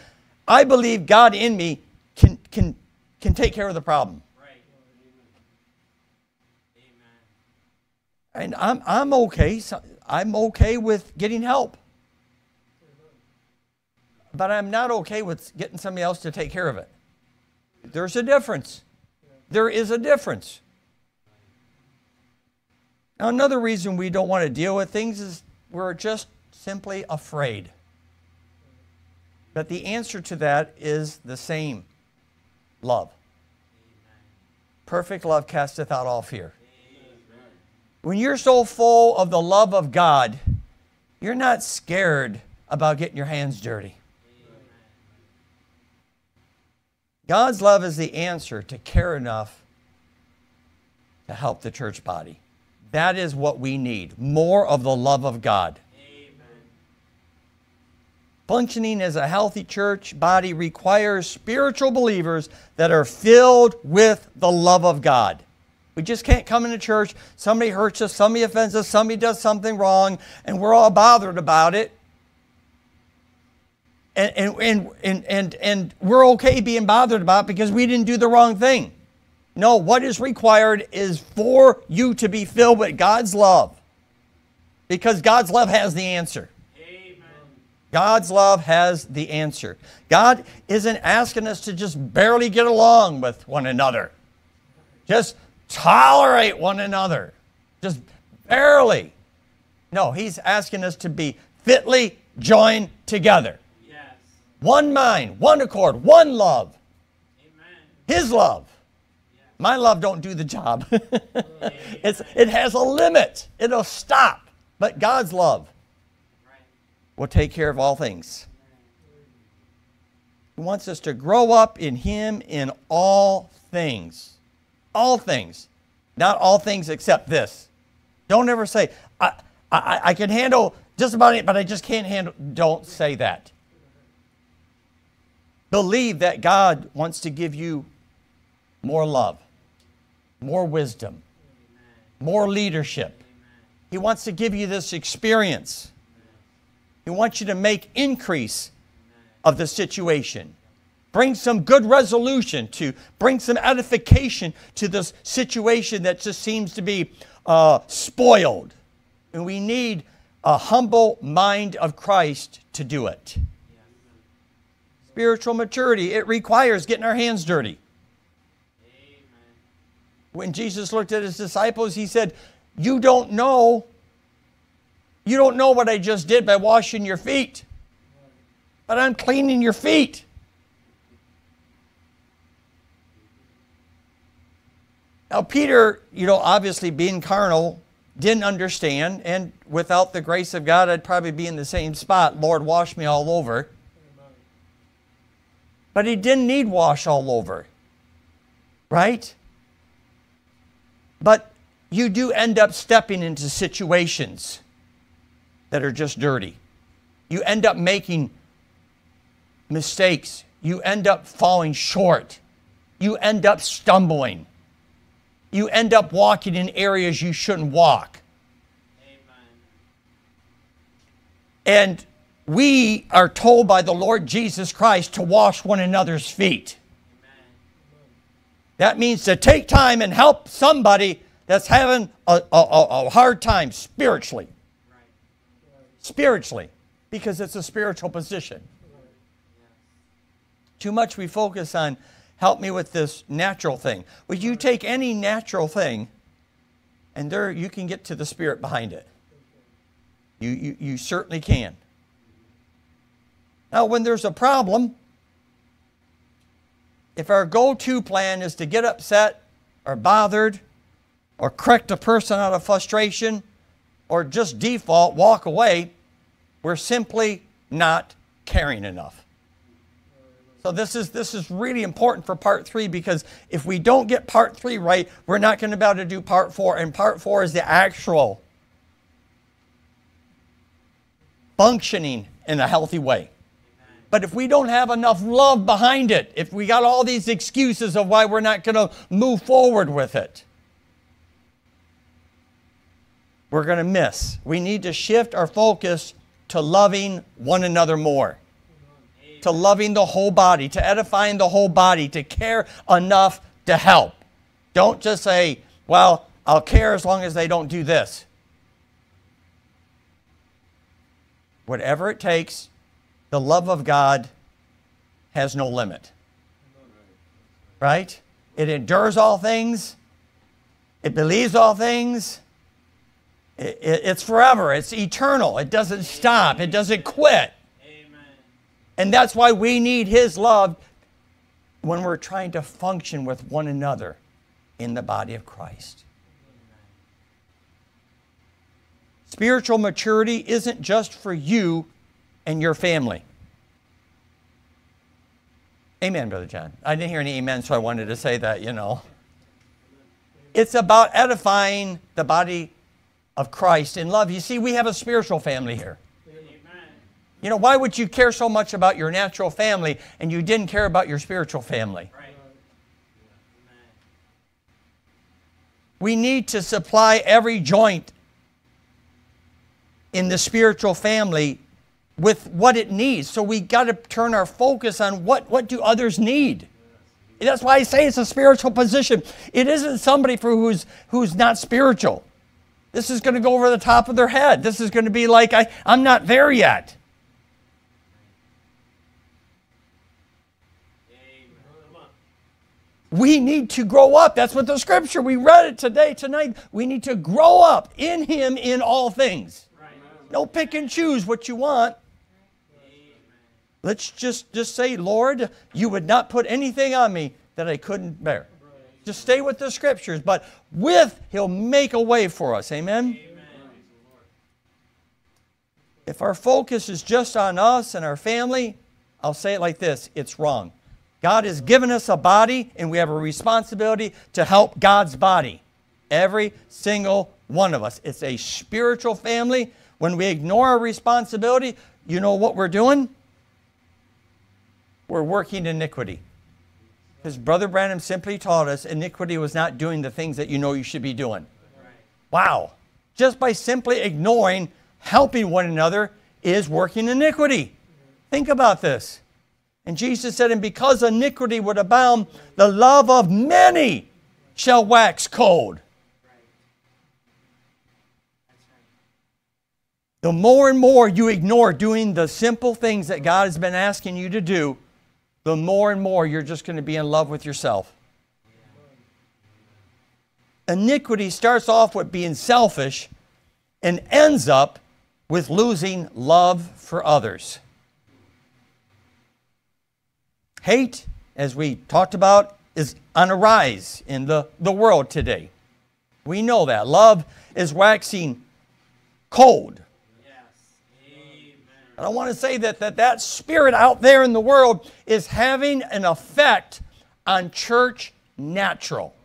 I believe God in me can can can take care of the problem. And I'm, I'm okay. I'm okay with getting help. But I'm not okay with getting somebody else to take care of it. There's a difference. There is a difference. Now, another reason we don't want to deal with things is we're just simply afraid. But the answer to that is the same love. Perfect love casteth out all fear. When you're so full of the love of God, you're not scared about getting your hands dirty. God's love is the answer to care enough to help the church body. That is what we need more of the love of God. Amen. Functioning as a healthy church body requires spiritual believers that are filled with the love of God. We just can't come into church. Somebody hurts us, somebody offends us, somebody does something wrong, and we're all bothered about it. And, and, and, and, and, and we're okay being bothered about it because we didn't do the wrong thing. No, what is required is for you to be filled with God's love. Because God's love has the answer. Amen. God's love has the answer. God isn't asking us to just barely get along with one another. Just tolerate one another. Just barely. No, he's asking us to be fitly joined together. Yes. One mind, one accord, one love. Amen. His love. My love don't do the job. it's, it has a limit. It'll stop. But God's love will take care of all things. He wants us to grow up in Him in all things. All things. Not all things except this. Don't ever say, I, I, I can handle just about it, but I just can't handle. Don't say that. Believe that God wants to give you more love, more wisdom, more leadership. He wants to give you this experience. He wants you to make increase of the situation bring some good resolution to, bring some edification to this situation that just seems to be uh, spoiled. And we need a humble mind of Christ to do it. Spiritual maturity, it requires getting our hands dirty. When Jesus looked at his disciples, he said, You don't know. You don't know what I just did by washing your feet, but I'm cleaning your feet. Now, Peter, you know, obviously being carnal, didn't understand, and without the grace of God, I'd probably be in the same spot. Lord, wash me all over. But he didn't need wash all over, right? But you do end up stepping into situations that are just dirty. You end up making mistakes. You end up falling short. you end up stumbling. You end up walking in areas you shouldn't walk. Amen. And we are told by the Lord Jesus Christ to wash one another's feet. That means to take time and help somebody that's having a, a, a- hard time spiritually. Spiritually, because it's a spiritual position. Too much we focus on help me with this natural thing. Would you take any natural thing and there you can get to the spirit behind it? You, you, you certainly can. Now, when there's a problem, if our go to plan is to get upset or bothered or correct a person out of frustration or just default walk away, we're simply not caring enough. So this is this is really important for part three because if we don't get part three right, we're not going to be able to do part four. And part four is the actual functioning in a healthy way. But if we don't have enough love behind it, if we got all these excuses of why we're not going to move forward with it, we're going to miss. We need to shift our focus to loving one another more, to loving the whole body, to edifying the whole body, to care enough to help. Don't just say, well, I'll care as long as they don't do this. Whatever it takes, the love of God has no limit. Right? It endures all things, it believes all things. It- it- it's forever, it's eternal, it doesn't stop, it doesn't quit. Amen. And that's why we need His love when we're trying to function with one another in the body of Christ. Spiritual maturity isn't just for you and your family. Amen, Brother John. I didn't hear any amen, so I wanted to say that, you know. It's about edifying the body of Christ in love. You see, we have a spiritual family here. Amen. You know, why would you care so much about your natural family and you didn't care about your spiritual family? Right. We need to supply every joint in the spiritual family with what it needs. So we got to turn our focus on what, what do others need. That's why I say it's a spiritual position. It isn't somebody for who's who's not spiritual. This is going to go over the top of their head. This is going to be like I, I'm not there yet. We need to grow up. That's what the scripture, we read it today, tonight. We need to grow up in Him in all things. Right. No pick and choose what you want. Let's just, just say, Lord, you would not put anything on me that I couldn't bear. Just stay with the scriptures, but with, He'll make a way for us. Amen? Amen. If our focus is just on us and our family, I'll say it like this it's wrong. God has given us a body, and we have a responsibility to help God's body. Every single one of us. It's a spiritual family. When we ignore our responsibility, you know what we're doing? We're working iniquity. Because Brother Branham simply taught us iniquity was not doing the things that you know you should be doing. Wow. Just by simply ignoring helping one another is working iniquity. Think about this. And Jesus said, And because iniquity would abound, the love of many shall wax cold. The more and more you ignore doing the simple things that God has been asking you to do, the more and more you're just going to be in love with yourself. Iniquity starts off with being selfish and ends up with losing love for others. Hate, as we talked about, is on a rise in the, the world today. We know that. Love is waxing cold. And I want to say that, that that spirit out there in the world is having an effect on church natural.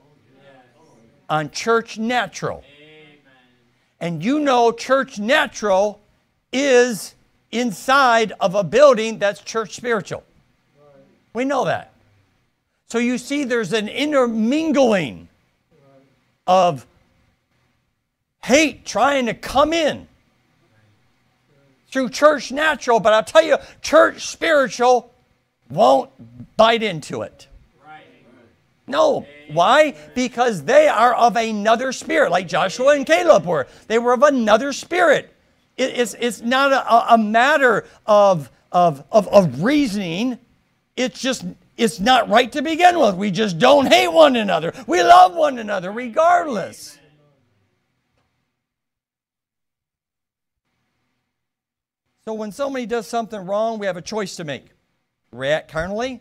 On church natural. And you know, church natural is inside of a building that's church spiritual. We know that. So you see, there's an intermingling of hate trying to come in through church natural, but I'll tell you, church spiritual won't bite into it. No. Why? Because they are of another spirit, like Joshua and Caleb were. They were of another spirit. It- it's, it's not a, a matter of, of, of, of reasoning. It's just, it's not right to begin with. We just don't hate one another. We love one another regardless. So when somebody does something wrong, we have a choice to make. React carnally.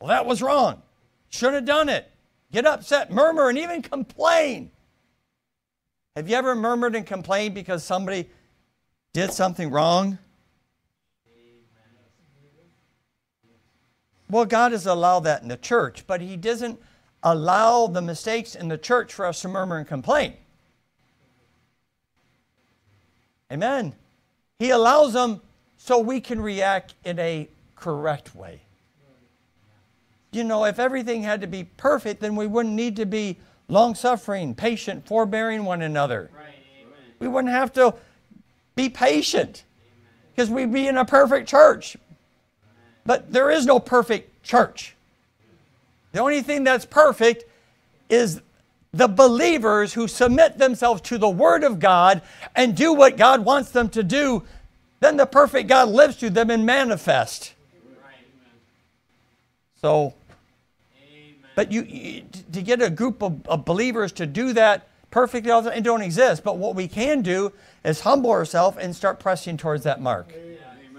Well, that was wrong. Shouldn't have done it. Get upset, murmur, and even complain. Have you ever murmured and complained because somebody did something wrong? Well, God has allowed that in the church, but He doesn't allow the mistakes in the church for us to murmur and complain. Amen. He allows them so we can react in a correct way. You know, if everything had to be perfect, then we wouldn't need to be long suffering, patient, forbearing one another. We wouldn't have to be patient because we'd be in a perfect church. But there is no perfect church. The only thing that's perfect is the believers who submit themselves to the Word of God and do what God wants them to do. Then the perfect God lives through them and manifests. So, but you, you to get a group of, of believers to do that perfectly, it don't exist. But what we can do is humble ourselves and start pressing towards that mark.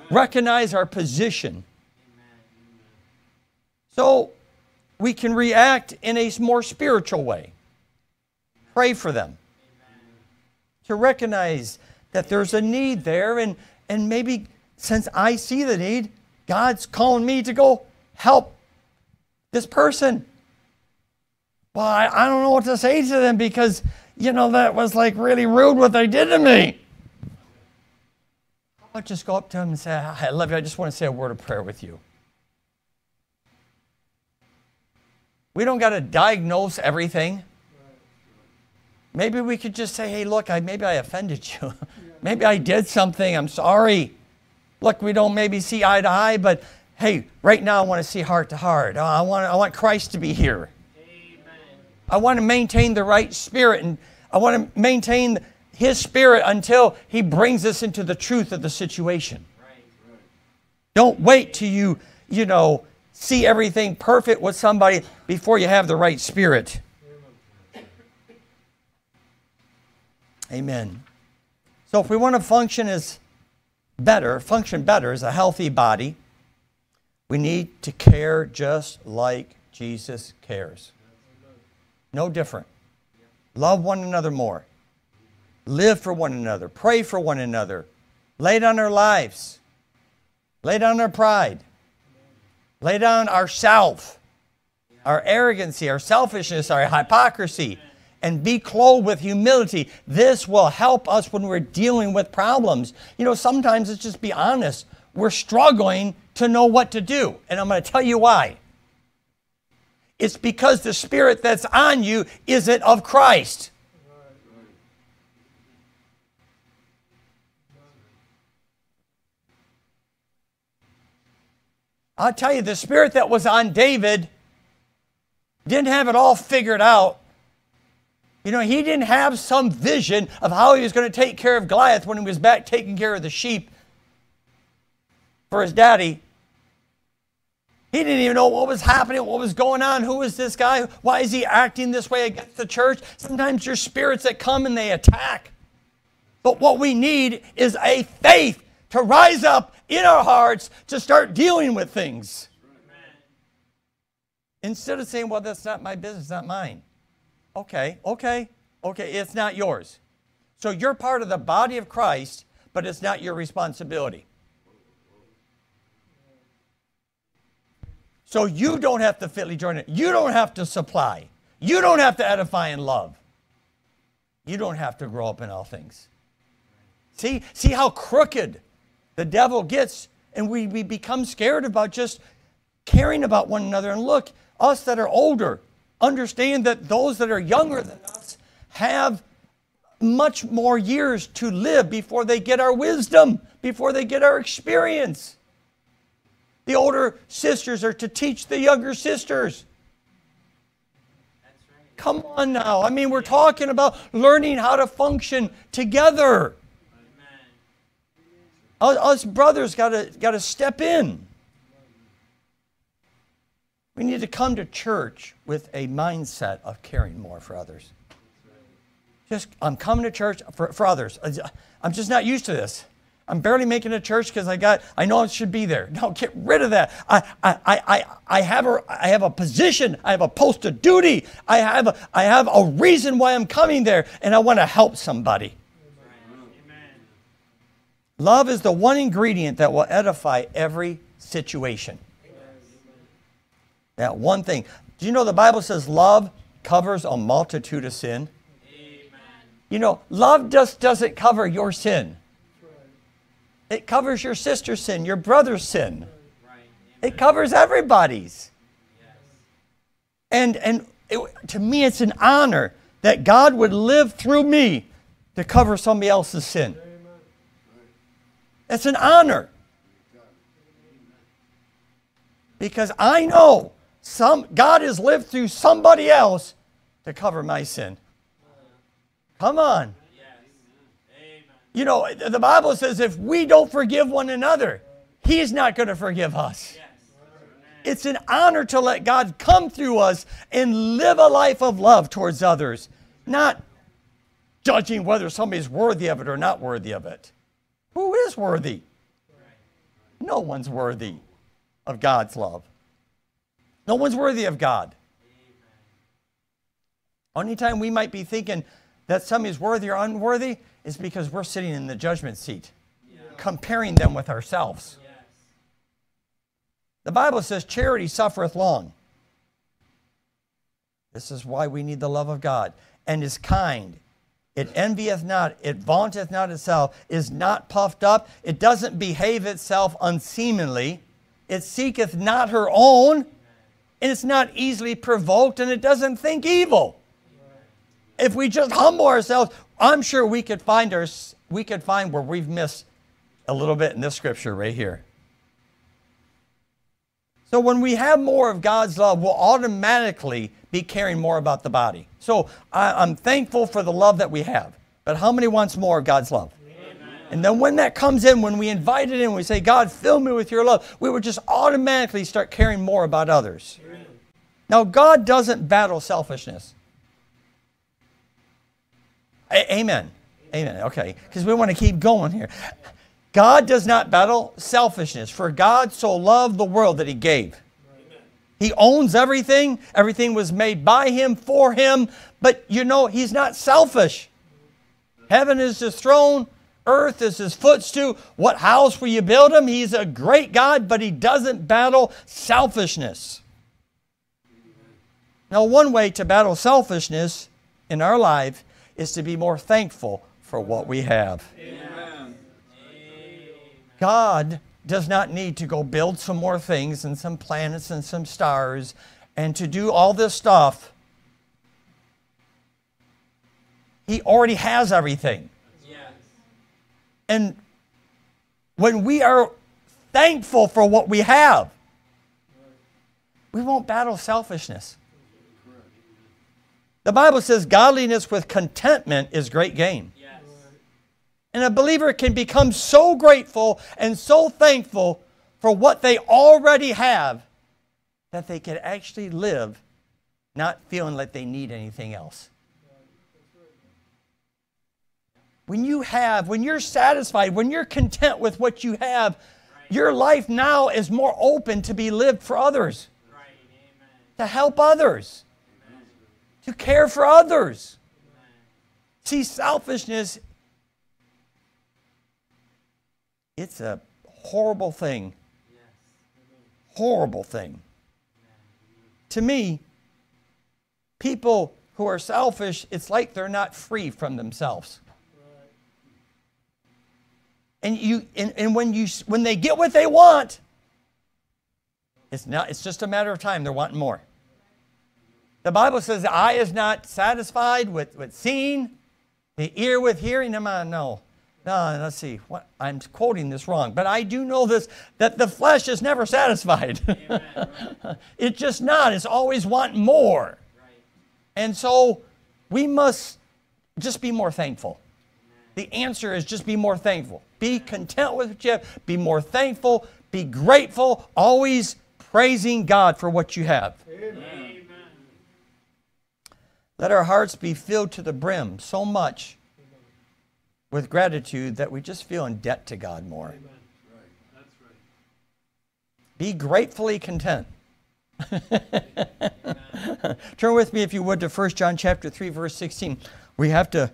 Recognize our position. So we can react in a more spiritual way. Pray for them. To recognize that there's a need there, and, and maybe since I see the need, God's calling me to go help this person. Well, I, I don't know what to say to them because, you know, that was like really rude what they did to me. I'll just go up to them and say, I love you. I just want to say a word of prayer with you. We don't got to diagnose everything. Maybe we could just say, hey, look, I, maybe I offended you. maybe I did something. I'm sorry. Look, we don't maybe see eye to eye, but hey, right now I want to see heart to heart. Uh, I want, I want Christ to be here. I want to maintain the right spirit and I want to maintain his spirit until he brings us into the truth of the situation. Don't wait till you, you know, see everything perfect with somebody before you have the right spirit. Amen. So if we want to function as better, function better as a healthy body, we need to care just like Jesus cares. No different. Love one another more. Live for one another. Pray for one another. Lay down our lives. Lay down our pride. Lay down our self, our arrogancy, our selfishness, our hypocrisy, and be clothed with humility. This will help us when we're dealing with problems. You know, sometimes let's just be honest. We're struggling to know what to do. And I'm going to tell you why. It's because the spirit that's on you isn't of Christ. I'll tell you, the spirit that was on David didn't have it all figured out. You know, he didn't have some vision of how he was going to take care of Goliath when he was back taking care of the sheep for his daddy. He didn't even know what was happening, what was going on. Who is this guy? Why is he acting this way against the church? Sometimes there's spirits that come and they attack. But what we need is a faith to rise up in our hearts to start dealing with things. Instead of saying, well, that's not my business, not mine. Okay, okay, okay, it's not yours. So you're part of the body of Christ, but it's not your responsibility. So you don't have to fitly join it. You don't have to supply. You don't have to edify and love. You don't have to grow up in all things. See, see how crooked the devil gets, and we, we become scared about just caring about one another. And look, us that are older understand that those that are younger than us have much more years to live before they get our wisdom, before they get our experience. The older sisters are to teach the younger sisters. Right. Come on now. I mean, we're talking about learning how to function together. Amen. Us us brothers got to got to step in. We need to come to church with a mindset of caring more for others. Just, I'm coming to church for, for others. I'm just not used to this. I'm barely making a church because I got, I know I should be there. No, get rid of that. I, I, I, I, have a, I have a position. I have a post of duty. I have, a, I have a reason why I'm coming there, and I want to help somebody. Amen. Love is the one ingredient that will edify every situation. That one thing. Do you know the Bible says love covers a multitude of sin? Amen. You know, love just doesn't cover your sin. It covers your sister's sin, your brother's sin. Right. It covers everybody's. Yes. And and it, to me, it's an honor that God would live through me to cover somebody else's sin. It's an honor. Because I know some God has lived through somebody else to cover my sin. Come on. You know, the Bible says if we don't forgive one another, He's not going to forgive us. It's an honor to let God come through us and live a life of love towards others, not judging whether somebody's worthy of it or not worthy of it. Who is worthy? No one's worthy of God's love. No one's worthy of God. Only time we might be thinking that somebody's worthy or unworthy is because we're sitting in the judgment seat, comparing them with ourselves. Yes. The Bible says, Charity suffereth long. This is why we need the love of God, and is kind. It envieth not, it vaunteth not itself, is not puffed up, it doesn't behave itself unseemly, it seeketh not her own, and it's not easily provoked, and it doesn't think evil. If we just humble ourselves, I'm sure we could find our, we could find where we've missed a little bit in this scripture right here. So when we have more of God's love, we'll automatically be caring more about the body. So I, am thankful for the love that we have. But how many wants more of God's love? And then when that comes in, when we invite it in, we say, God, fill me with your love, we would just automatically start caring more about others. Now, God doesn't battle selfishness. A- amen. Amen. Okay. Because we want to keep going here. God does not battle selfishness, for God so loved the world that he gave. He owns everything. Everything was made by him, for him. But you know, he's not selfish. Heaven is his throne, earth is his footstool. What house will you build him? He's a great God, but he doesn't battle selfishness. Now, one way to battle selfishness in our life is to be more thankful for what we have. God does not need to go build some more things and some planets and some stars and to do all this stuff. He already has everything. Yes. And when we are thankful for what we have, we won't battle selfishness. The Bible says godliness with contentment is great gain. Yes. And a believer can become so grateful and so thankful for what they already have that they can actually live not feeling like they need anything else. When you have, when you're satisfied, when you're content with what you have, your life now is more open to be lived for others, Right. To help others, to care for others. See, selfishness, it's a horrible thing. Horrible thing. To me, people who are selfish, it's like they're not free from themselves. And you and, and when you when they get what they want, it's not it's just a matter of time they're wanting more. The Bible says the eye is not satisfied with, with seeing, the ear with hearing. Am I? No. No, let's see. What I'm quoting this wrong, but I do know this that the flesh is never satisfied. it's just not. It's always wanting more. Right. And so we must just be more thankful. The answer is just be more thankful. Be content with what you have. Be more thankful. Be grateful. Always praising God for what you have. Amen. Let our hearts be filled to the brim so much with gratitude that we just feel in debt to God more. Be gratefully content. Turn with me if you would to 1 John chapter 3 verse 16. We have to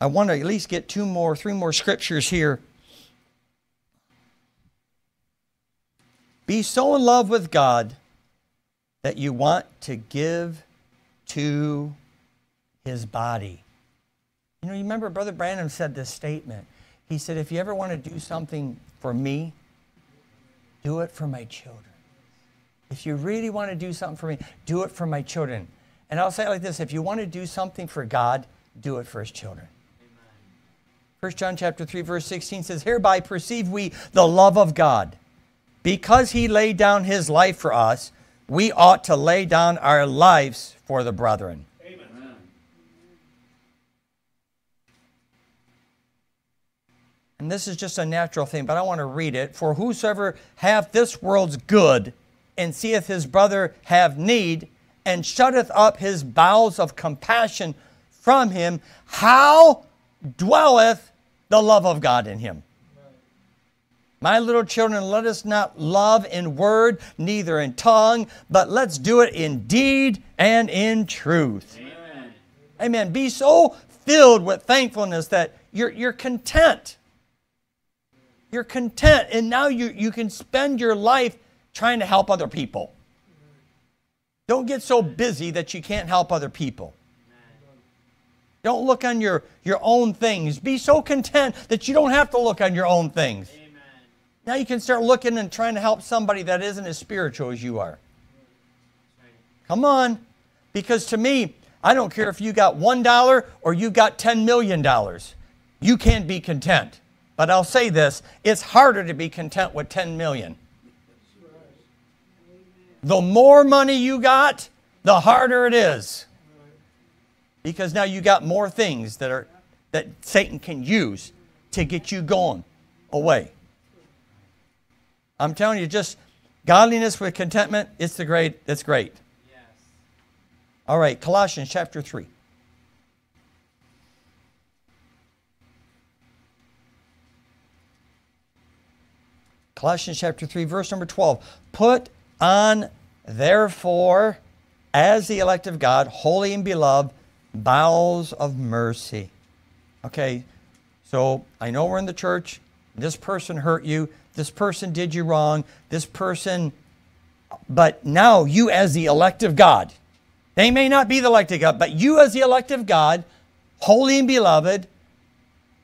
I want to at least get two more three more scriptures here. Be so in love with God that you want to give to his body. You know, you remember Brother Branham said this statement. He said, If you ever want to do something for me, do it for my children. If you really want to do something for me, do it for my children. And I'll say it like this if you want to do something for God, do it for his children. 1 John chapter 3 verse 16 says hereby perceive we the love of God because he laid down his life for us we ought to lay down our lives for the brethren. Amen. And this is just a natural thing, but I want to read it. For whosoever hath this world's good and seeth his brother have need and shutteth up his bowels of compassion from him, how dwelleth the love of God in him? My little children, let us not love in word, neither in tongue, but let's do it in deed and in truth. Amen. Amen. Be so filled with thankfulness that you're, you're content. You're content, and now you, you can spend your life trying to help other people. Don't get so busy that you can't help other people. Don't look on your, your own things. Be so content that you don't have to look on your own things. Amen. Now you can start looking and trying to help somebody that isn't as spiritual as you are. Come on. Because to me, I don't care if you got $1 or you got $10 million. You can't be content. But I'll say this it's harder to be content with 10 million. The more money you got, the harder it is. Because now you got more things that are that Satan can use to get you going away. I'm telling you, just godliness with contentment, it's the great, it's great. Yes. All right, Colossians chapter 3. Colossians chapter 3, verse number 12. Put on, therefore, as the elect of God, holy and beloved, bowels of mercy. Okay, so I know we're in the church. This person hurt you. This person did you wrong. This person, but now you, as the elect of God, they may not be the elect of God, but you, as the elect of God, holy and beloved,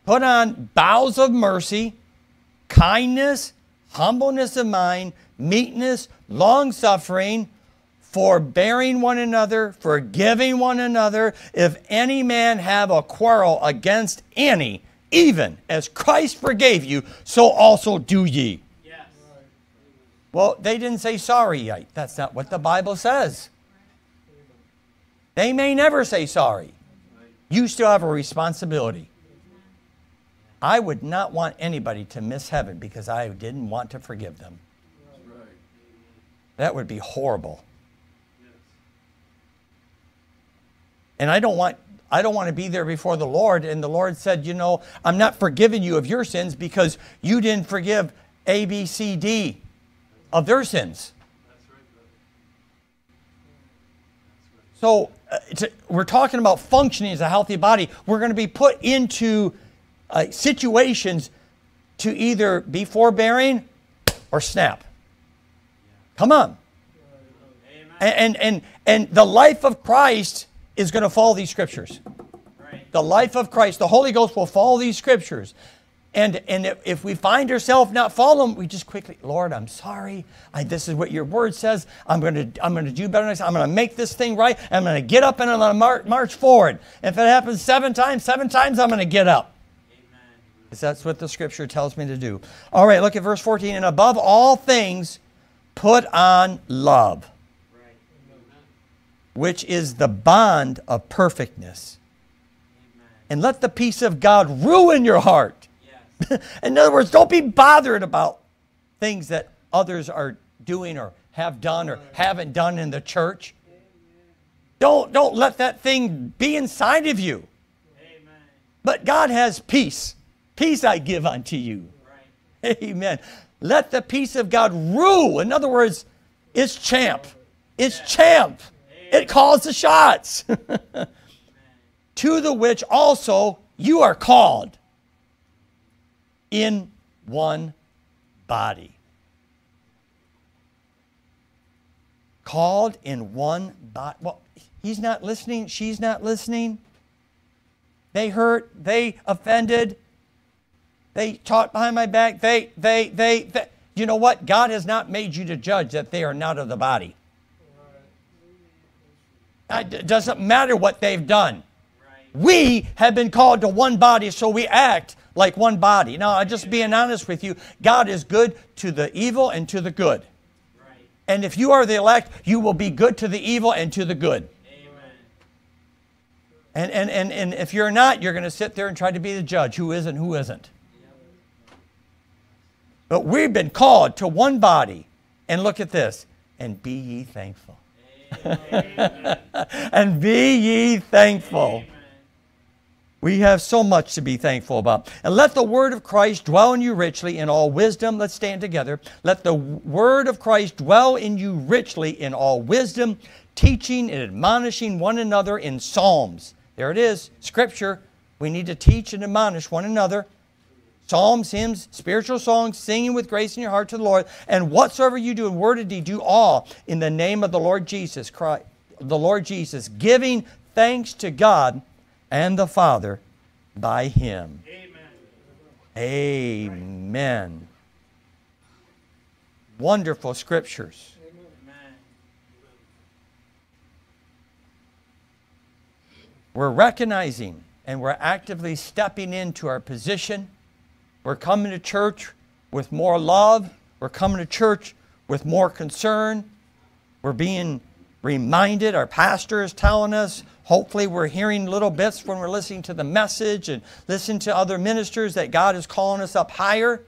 put on bowels of mercy, kindness, humbleness of mind, meekness, long suffering, forbearing one another, forgiving one another. If any man have a quarrel against any, even as Christ forgave you, so also do ye. Yes. Well, they didn't say sorry yet. That's not what the Bible says. They may never say sorry. You still have a responsibility. I would not want anybody to miss heaven because I didn't want to forgive them. Right. That would be horrible. And I don't want I don't want to be there before the Lord and the Lord said, "You know, I'm not forgiving you of your sins because you didn't forgive A B C D of their sins." So uh, to, we're talking about functioning as a healthy body. We're going to be put into uh, situations to either be forbearing or snap. Come on. And, and, and the life of Christ is going to follow these scriptures. Right. The life of Christ, the Holy Ghost will follow these scriptures. And, and if- if we find ourselves not following, we just quickly, Lord, I'm sorry. I, this is what your word says. I'm going to I'm going to do better next time. I'm going to make this thing right. I'm going to get up and I'm going to march, march forward. If it happens seven times, seven times, I'm going to get up. Because that's what the scripture tells me to do. All right, look at verse 14. And above all things, put on love, which is the bond of perfectness. And let the peace of God ruin your heart. In other words, don't be bothered about things that others are doing or have done or haven't done in the church. Don't, don't let that thing be inside of you. But God has peace. Peace I give unto you. Amen. Let the peace of God rule. In other words, it's champ. It's champ. It calls the shots. to the which also you are called in one body. Called in one body. Well, he's not listening. She's not listening. They hurt. They offended. They talked behind my back. They, they, they, they. You know what? God has not made you to judge that they are not of the body. Uh, it doesn't matter what they've done. We have been called to one body, so we act like one body. Now, I'm just being honest with you. God is good to the evil and to the good. Right. And if you are the elect, you will be good to the evil and to the good. Amen. And, and, and, and if you're not, you're going to sit there and try to be the judge who is and who isn't. But we've been called to one body. And look at this. And be ye thankful. And be ye thankful. We have so much to be thankful about. And let the word of Christ dwell in you richly in all wisdom. Let's stand together. Let the word of Christ dwell in you richly in all wisdom, teaching and admonishing one another in psalms. There it is, scripture. We need to teach and admonish one another. Psalms, hymns, spiritual songs, singing with grace in your heart to the Lord. And whatsoever you do in word and deed, do all in the name of the Lord Jesus Christ, the Lord Jesus, giving thanks to God and the Father by him. Amen. Amen. Wonderful scriptures. Amen. We're recognizing and we're actively stepping into our position. We're coming to church with more love. We're coming to church with more concern. We're being reminded, our pastor is telling us. Hopefully, we're hearing little bits when we're listening to the message and listening to other ministers that God is calling us up higher.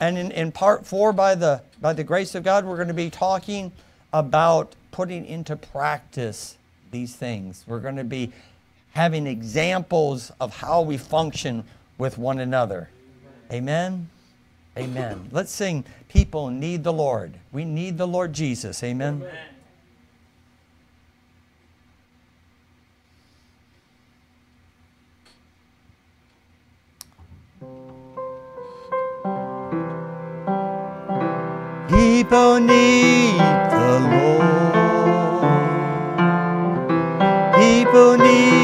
And in, in part four, by the, by the grace of God, we're going to be talking about putting into practice these things. We're going to be having examples of how we function with one another. Amen. Amen. Let's sing, People Need the Lord. We need the Lord Jesus. Amen. Amen. People need the Lord. People need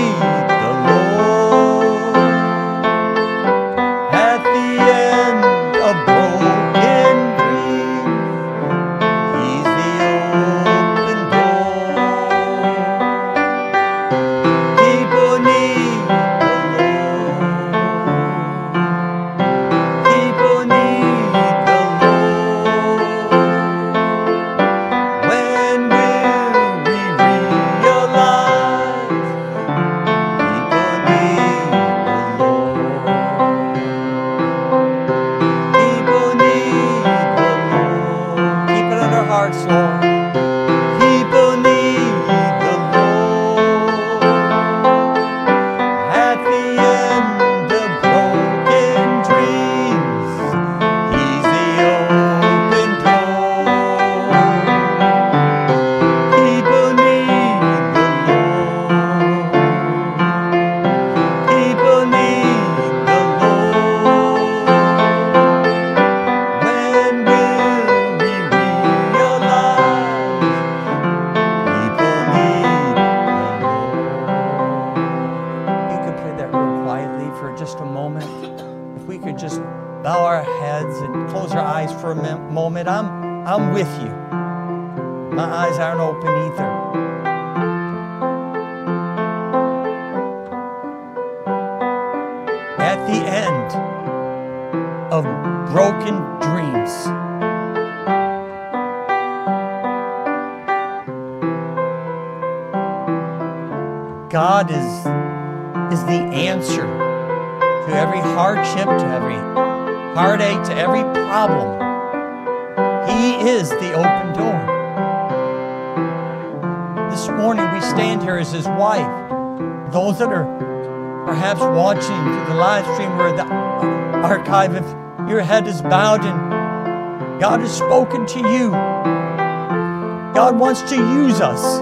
head is bowed and God has spoken to you, God wants to use us.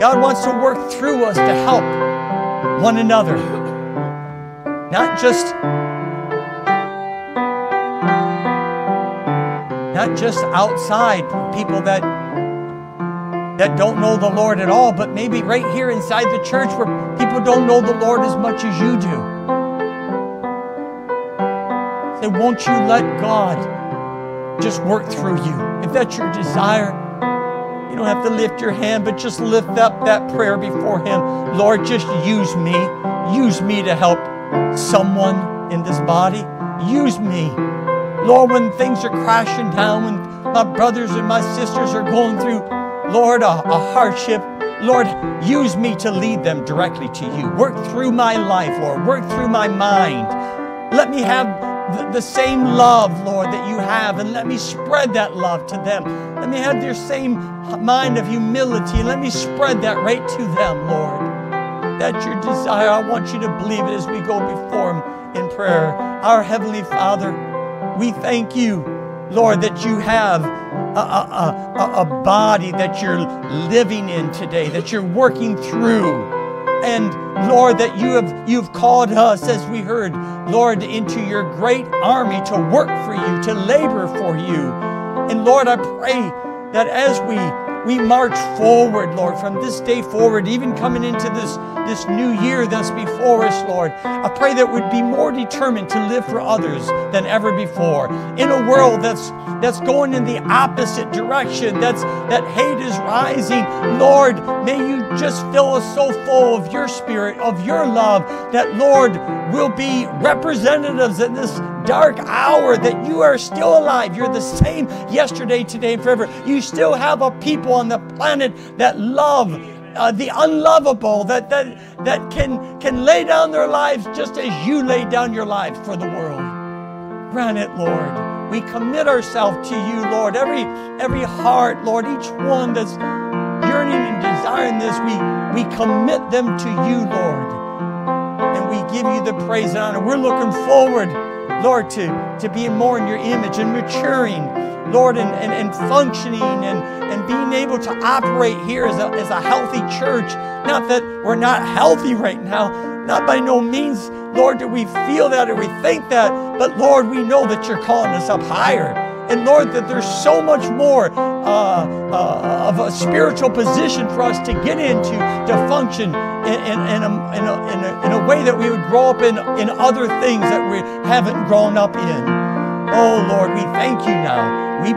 God wants to work through us to help one another. Not just not just outside people that that don't know the Lord at all, but maybe right here inside the church where people don't know the Lord as much as you do. Say, won't you let God just work through you? If that's your desire, you don't have to lift your hand, but just lift up that prayer before Him. Lord, just use me. Use me to help someone in this body. Use me. Lord, when things are crashing down, when my brothers and my sisters are going through, Lord, a, a hardship, Lord, use me to lead them directly to you. Work through my life, Lord. Work through my mind. Let me have the, the same love, Lord, that you have, and let me spread that love to them. Let me have their same mind of humility, let me spread that right to them, Lord. That's your desire. I want you to believe it as we go before Him in prayer. Our Heavenly Father, we thank you, Lord, that you have a, a, a, a body that you're living in today, that you're working through. And Lord, that you have you've called us, as we heard, Lord, into your great army to work for you, to labor for you. And Lord, I pray that as we we march forward, Lord, from this day forward, even coming into this, this new year that's before us, Lord. I pray that we'd be more determined to live for others than ever before. In a world that's that's going in the opposite direction, that's that hate is rising. Lord, may you just fill us so full of your spirit, of your love, that Lord we'll be representatives in this dark hour that you are still alive. You're the same yesterday, today, and forever. You still have a people on the planet that love uh, the unlovable, that, that, that can, can lay down their lives just as you laid down your life for the world. Grant it, Lord. We commit ourselves to you, Lord. Every, every heart, Lord, each one that's yearning and desiring this, we, we commit them to you, Lord. And we give you the praise and honor. We're looking forward, Lord, to, to being more in your image and maturing, Lord, and, and, and functioning and, and being able to operate here as a, as a healthy church. Not that we're not healthy right now, not by no means, Lord, do we feel that or we think that, but Lord, we know that you're calling us up higher. And Lord, that there's so much more uh, uh, of a spiritual position for us to get into to function in, in, in, a, in, a, in, a, in a way that we would grow up in, in other things that we haven't grown up in. Oh Lord, we thank you now. We